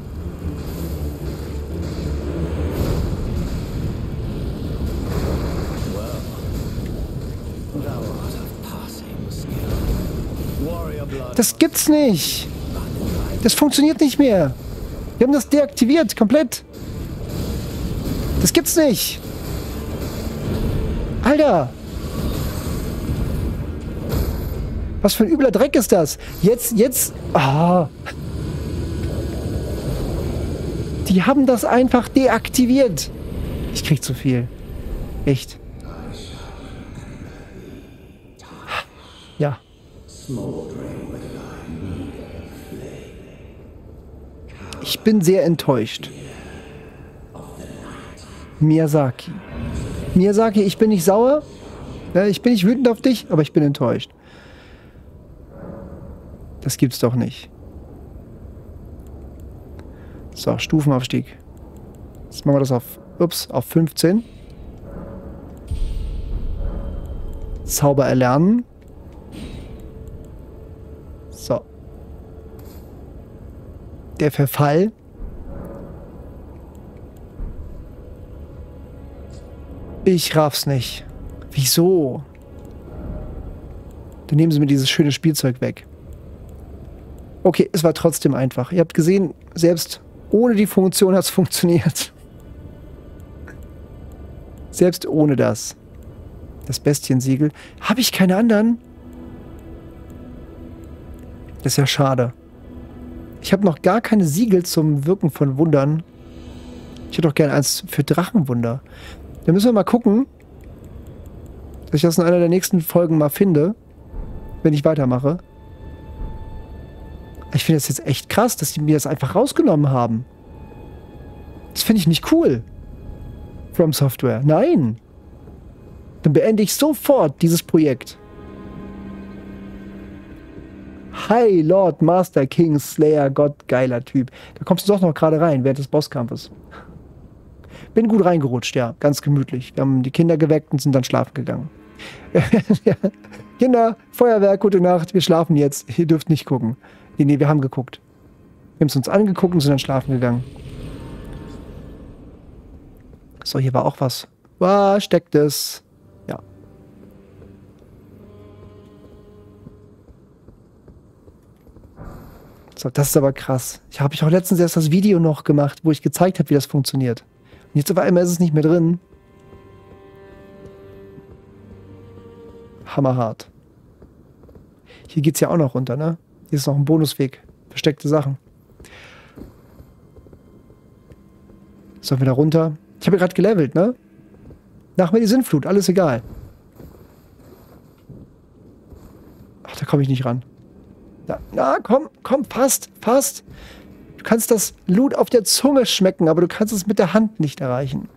Das gibt's nicht. Das funktioniert nicht mehr. Wir haben das deaktiviert, komplett. Das gibt's nicht. Alter. Was für ein übler Dreck ist das? Jetzt, jetzt. Ah. Die haben das einfach deaktiviert. Ich krieg zu viel. Echt. Ja. Ich bin sehr enttäuscht. Miyazaki. Miyazaki, ich bin nicht sauer. Ich bin nicht wütend auf dich, aber ich bin enttäuscht. Das gibt's doch nicht. So, Stufenaufstieg. Jetzt machen wir das auf, ups, auf 15. Zauber erlernen. Der Verfall. Ich raff's nicht. Wieso? Dann nehmen sie mir dieses schöne Spielzeug weg. Okay, es war trotzdem einfach. Ihr habt gesehen, selbst ohne die Funktion hat es (laughs) funktioniert. Selbst ohne das. Das Bestiensiegel. Habe ich keine anderen? Das ist ja schade. Ich habe noch gar keine Siegel zum Wirken von Wundern. Ich hätte doch gerne eins für Drachenwunder. Da müssen wir mal gucken, dass ich das in einer der nächsten Folgen mal finde, wenn ich weitermache. Ich finde das jetzt echt krass, dass die mir das einfach rausgenommen haben. Das finde ich nicht cool. From Software. Nein. Dann beende ich sofort dieses Projekt. Hi, Lord, Master, King, Slayer, Gott, geiler Typ. Da kommst du doch noch gerade rein während des Bosskampfes. Bin gut reingerutscht, ja, ganz gemütlich. Wir haben die Kinder geweckt und sind dann schlafen gegangen. (laughs) Kinder, Feuerwerk, gute Nacht, wir schlafen jetzt. Ihr dürft nicht gucken. Nee, nee, wir haben geguckt. Wir haben es uns angeguckt und sind dann schlafen gegangen. So, hier war auch was. Was steckt es? So, das ist aber krass. Ich habe ich auch letztens erst das Video noch gemacht, wo ich gezeigt habe, wie das funktioniert. Und jetzt auf einmal ist es nicht mehr drin. Hammerhart. Hier geht's ja auch noch runter, ne? Hier ist noch ein Bonusweg. Versteckte Sachen. Sollen wir da runter? Ich habe ja gerade gelevelt, ne? Nach mir die Sinnflut, alles egal. Ach, da komme ich nicht ran. Na, na, komm, komm, fast, fast. Du kannst das Loot auf der Zunge schmecken, aber du kannst es mit der Hand nicht erreichen.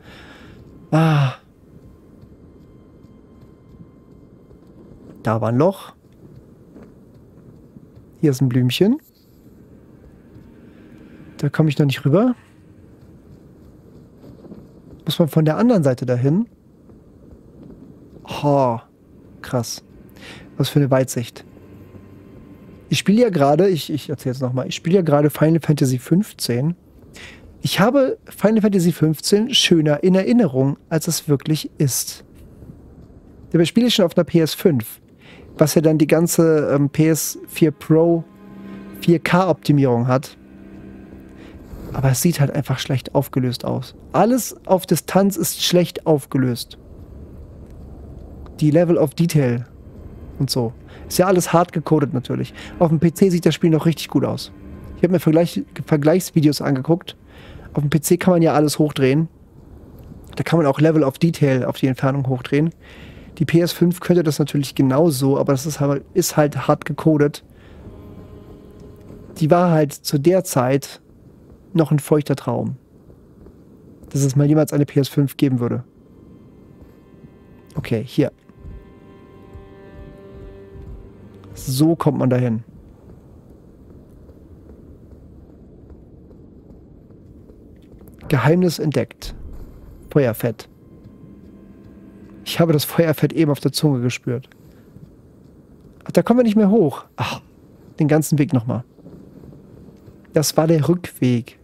Ah. Da war ein Loch. Hier ist ein Blümchen. Da komme ich noch nicht rüber. Muss man von der anderen Seite dahin? Oh, krass. Was für eine Weitsicht. Ich spiele ja gerade, ich, ich erzähle jetzt nochmal, ich spiele ja gerade Final Fantasy 15. Ich habe Final Fantasy 15 schöner in Erinnerung, als es wirklich ist. Dabei spiele ich schon auf einer PS5, was ja dann die ganze ähm, PS4 Pro 4K-Optimierung hat. Aber es sieht halt einfach schlecht aufgelöst aus. Alles auf Distanz ist schlecht aufgelöst. Die Level of Detail und so. Ist ja alles hart gecodet natürlich. Auf dem PC sieht das Spiel noch richtig gut aus. Ich habe mir Vergleich Vergleichsvideos angeguckt. Auf dem PC kann man ja alles hochdrehen. Da kann man auch Level of Detail auf die Entfernung hochdrehen. Die PS5 könnte das natürlich genauso, aber das ist halt, ist halt hart gecodet. Die war halt zu der Zeit noch ein feuchter Traum. Dass es mal jemals eine PS5 geben würde. Okay, hier. So kommt man dahin. Geheimnis entdeckt. Feuerfett. Ich habe das Feuerfett eben auf der Zunge gespürt. Ach, da kommen wir nicht mehr hoch. Ach, den ganzen Weg nochmal. Das war der Rückweg.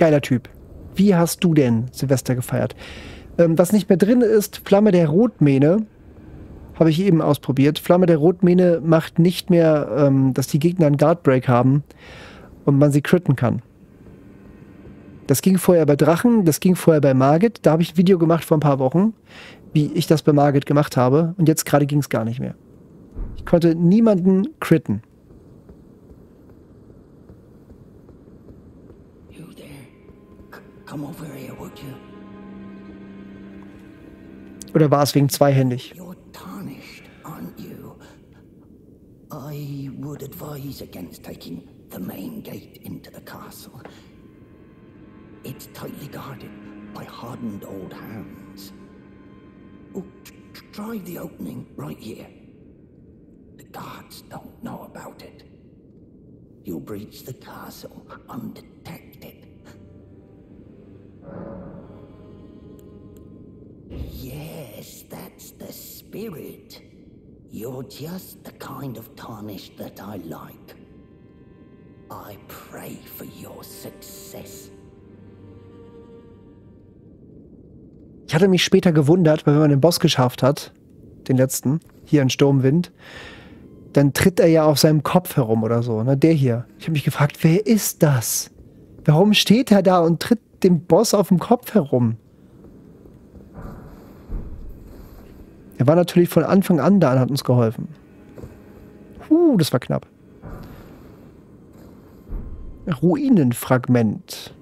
Geiler Typ. Wie hast du denn Silvester gefeiert? Ähm, was nicht mehr drin ist, Flamme der Rotmähne. Habe ich eben ausprobiert. Flamme der Rotmähne macht nicht mehr, ähm, dass die Gegner einen Guardbreak haben und man sie critten kann. Das ging vorher bei Drachen, das ging vorher bei Margit. Da habe ich ein Video gemacht vor ein paar Wochen, wie ich das bei Margit gemacht habe. Und jetzt gerade ging es gar nicht mehr. Ich konnte niemanden critten. Come over here, would you? Oder war es wegen zweihändig? You're tarnished, aren't you? I would advise against taking the main gate into the castle. It's tightly guarded by hardened old hands. Oh, try the opening right here. The guards don't know about it. You'll breach the castle undetected. Yes, that's the spirit. You're just the kind of tarnish that I like. I pray for your success. Ich hatte mich später gewundert, weil wenn man den Boss geschafft hat, den letzten, hier in Sturmwind, dann tritt er ja auf seinem Kopf herum oder so, ne? Der hier. Ich habe mich gefragt, wer ist das? Warum steht er da und tritt dem Boss auf dem Kopf herum? Er war natürlich von Anfang an da und hat uns geholfen. Huh, das war knapp. Ruinenfragment.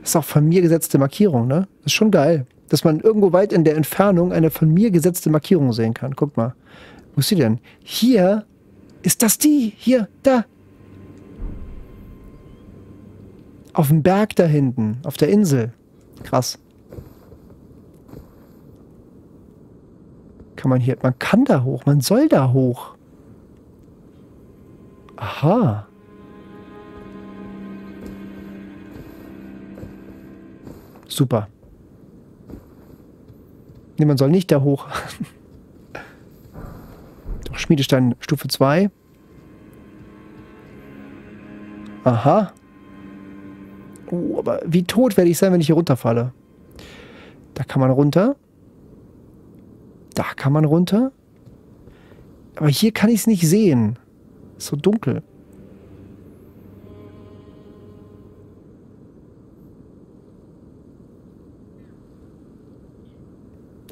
Das ist auch von mir gesetzte Markierung, ne? Das ist schon geil. Dass man irgendwo weit in der Entfernung eine von mir gesetzte Markierung sehen kann. Guck mal. Wo ist sie denn? Hier ist das die. Hier, da. Auf dem Berg da hinten. Auf der Insel. Krass. Kann man hier. Man kann da hoch. Man soll da hoch. Aha. Super. Nee, man soll nicht da hoch. (laughs) Schmiedestein Stufe 2. Aha. Oh, aber wie tot werde ich sein, wenn ich hier runterfalle? Da kann man runter. Da kann man runter. Aber hier kann ich es nicht sehen. Ist so dunkel.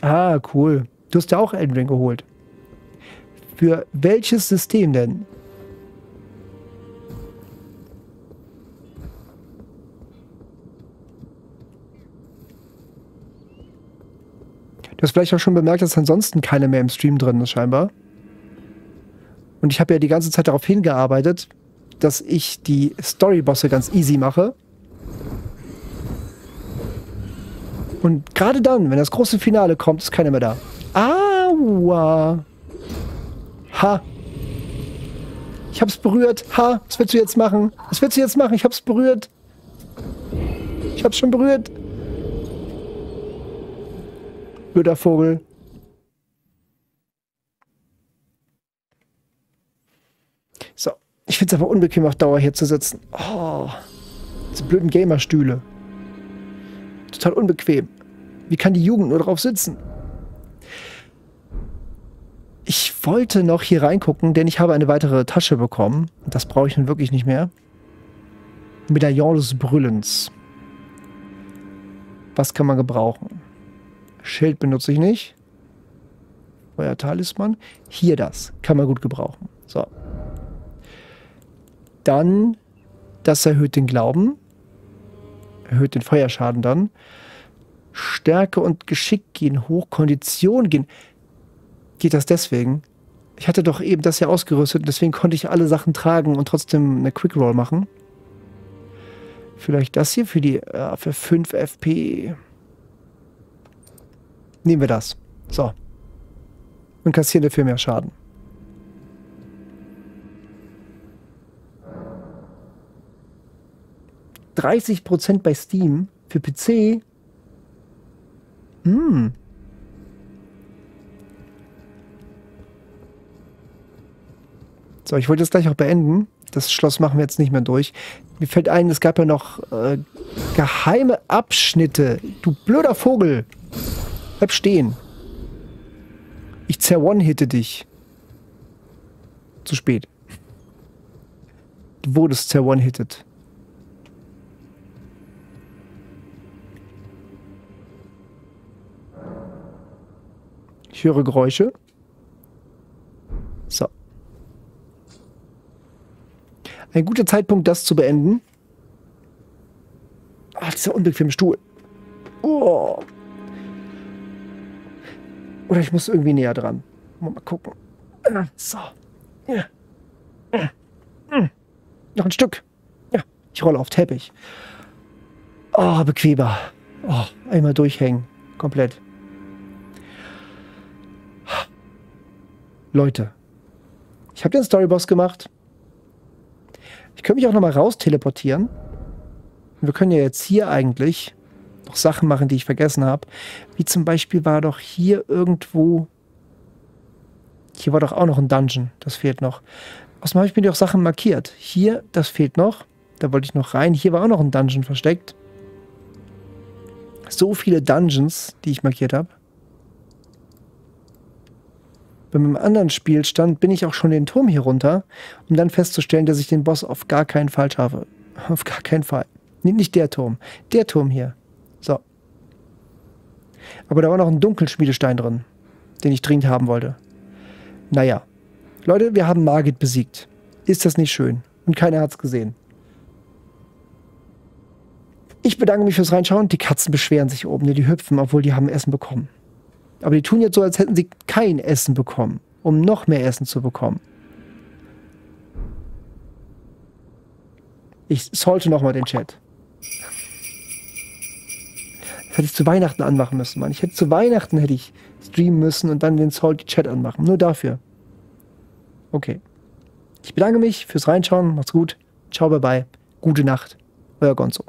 Ah, cool. Du hast ja auch Elden Ring geholt. Für welches System denn? Du hast vielleicht auch schon bemerkt, dass ansonsten keine mehr im Stream drin ist, scheinbar. Und ich habe ja die ganze Zeit darauf hingearbeitet, dass ich die Storybosse ganz easy mache. Und gerade dann, wenn das große Finale kommt, ist keiner mehr da. Aua. Ha. Ich hab's berührt. Ha. Was willst du jetzt machen? Was willst du jetzt machen? Ich hab's berührt. Ich hab's schon berührt. Blöder Vogel. So. Ich find's aber unbequem auf Dauer hier zu sitzen. Oh. Diese blöden Gamerstühle. Total unbequem. Wie kann die Jugend nur drauf sitzen? Ich wollte noch hier reingucken, denn ich habe eine weitere Tasche bekommen. Das brauche ich nun wirklich nicht mehr. Medaillon des Brüllens. Was kann man gebrauchen? Schild benutze ich nicht. Euer Talisman. Hier das. Kann man gut gebrauchen. So. Dann, das erhöht den Glauben. Erhöht den Feuerschaden dann. Stärke und Geschick gehen hoch. Kondition gehen. Geht das deswegen? Ich hatte doch eben das ja ausgerüstet und deswegen konnte ich alle Sachen tragen und trotzdem eine Quick Roll machen. Vielleicht das hier für die äh, für 5 FP. Nehmen wir das. So. Und kassieren dafür mehr Schaden. Prozent bei Steam für PC. Hm. So, ich wollte das gleich auch beenden. Das Schloss machen wir jetzt nicht mehr durch. Mir fällt ein, es gab ja noch äh, geheime Abschnitte. Du blöder Vogel. Bleib stehen. Ich zerone-hitte dich. Zu spät. Du wurdest zerone-hittet. Ich höre Geräusche. So. Ein guter Zeitpunkt, das zu beenden. Ah, dieser unbequeme Stuhl. Oh. Oder ich muss irgendwie näher dran. Mal gucken. Ah, So. Ja. Noch ein Stück. Ja, ich rolle auf Teppich. Oh, bequemer. Oh, einmal durchhängen. Komplett. Leute, ich habe den Storyboss gemacht. Ich könnte mich auch noch mal raus teleportieren. Wir können ja jetzt hier eigentlich noch Sachen machen, die ich vergessen habe. Wie zum Beispiel war doch hier irgendwo. Hier war doch auch noch ein Dungeon. Das fehlt noch. Außerdem habe ich mir auch Sachen markiert. Hier, das fehlt noch. Da wollte ich noch rein. Hier war auch noch ein Dungeon versteckt. So viele Dungeons, die ich markiert habe. Bei meinem anderen Spielstand bin ich auch schon den Turm hier runter, um dann festzustellen, dass ich den Boss auf gar keinen Fall schaffe. (laughs) Auf gar keinen Fall. Nee, nicht der Turm. Der Turm hier. So. Aber da war noch ein Dunkelschmiedestein drin, den ich dringend haben wollte. Naja. Leute, wir haben Margit besiegt. Ist das nicht schön? Und keiner hat's gesehen. Ich bedanke mich fürs Reinschauen. Die Katzen beschweren sich oben, die hüpfen, obwohl die haben Essen bekommen. Aber die tun jetzt so, als hätten sie kein Essen bekommen, um noch mehr Essen zu bekommen. Ich sollte noch mal den Chat. Das hätte ich zu Weihnachten anmachen müssen, Mann. Ich hätte zu Weihnachten hätte ich streamen müssen und dann den Salty Chat anmachen. Nur dafür. Okay. Ich bedanke mich fürs Reinschauen. Macht's gut. Ciao, bye bye. Gute Nacht. Euer Gonzo.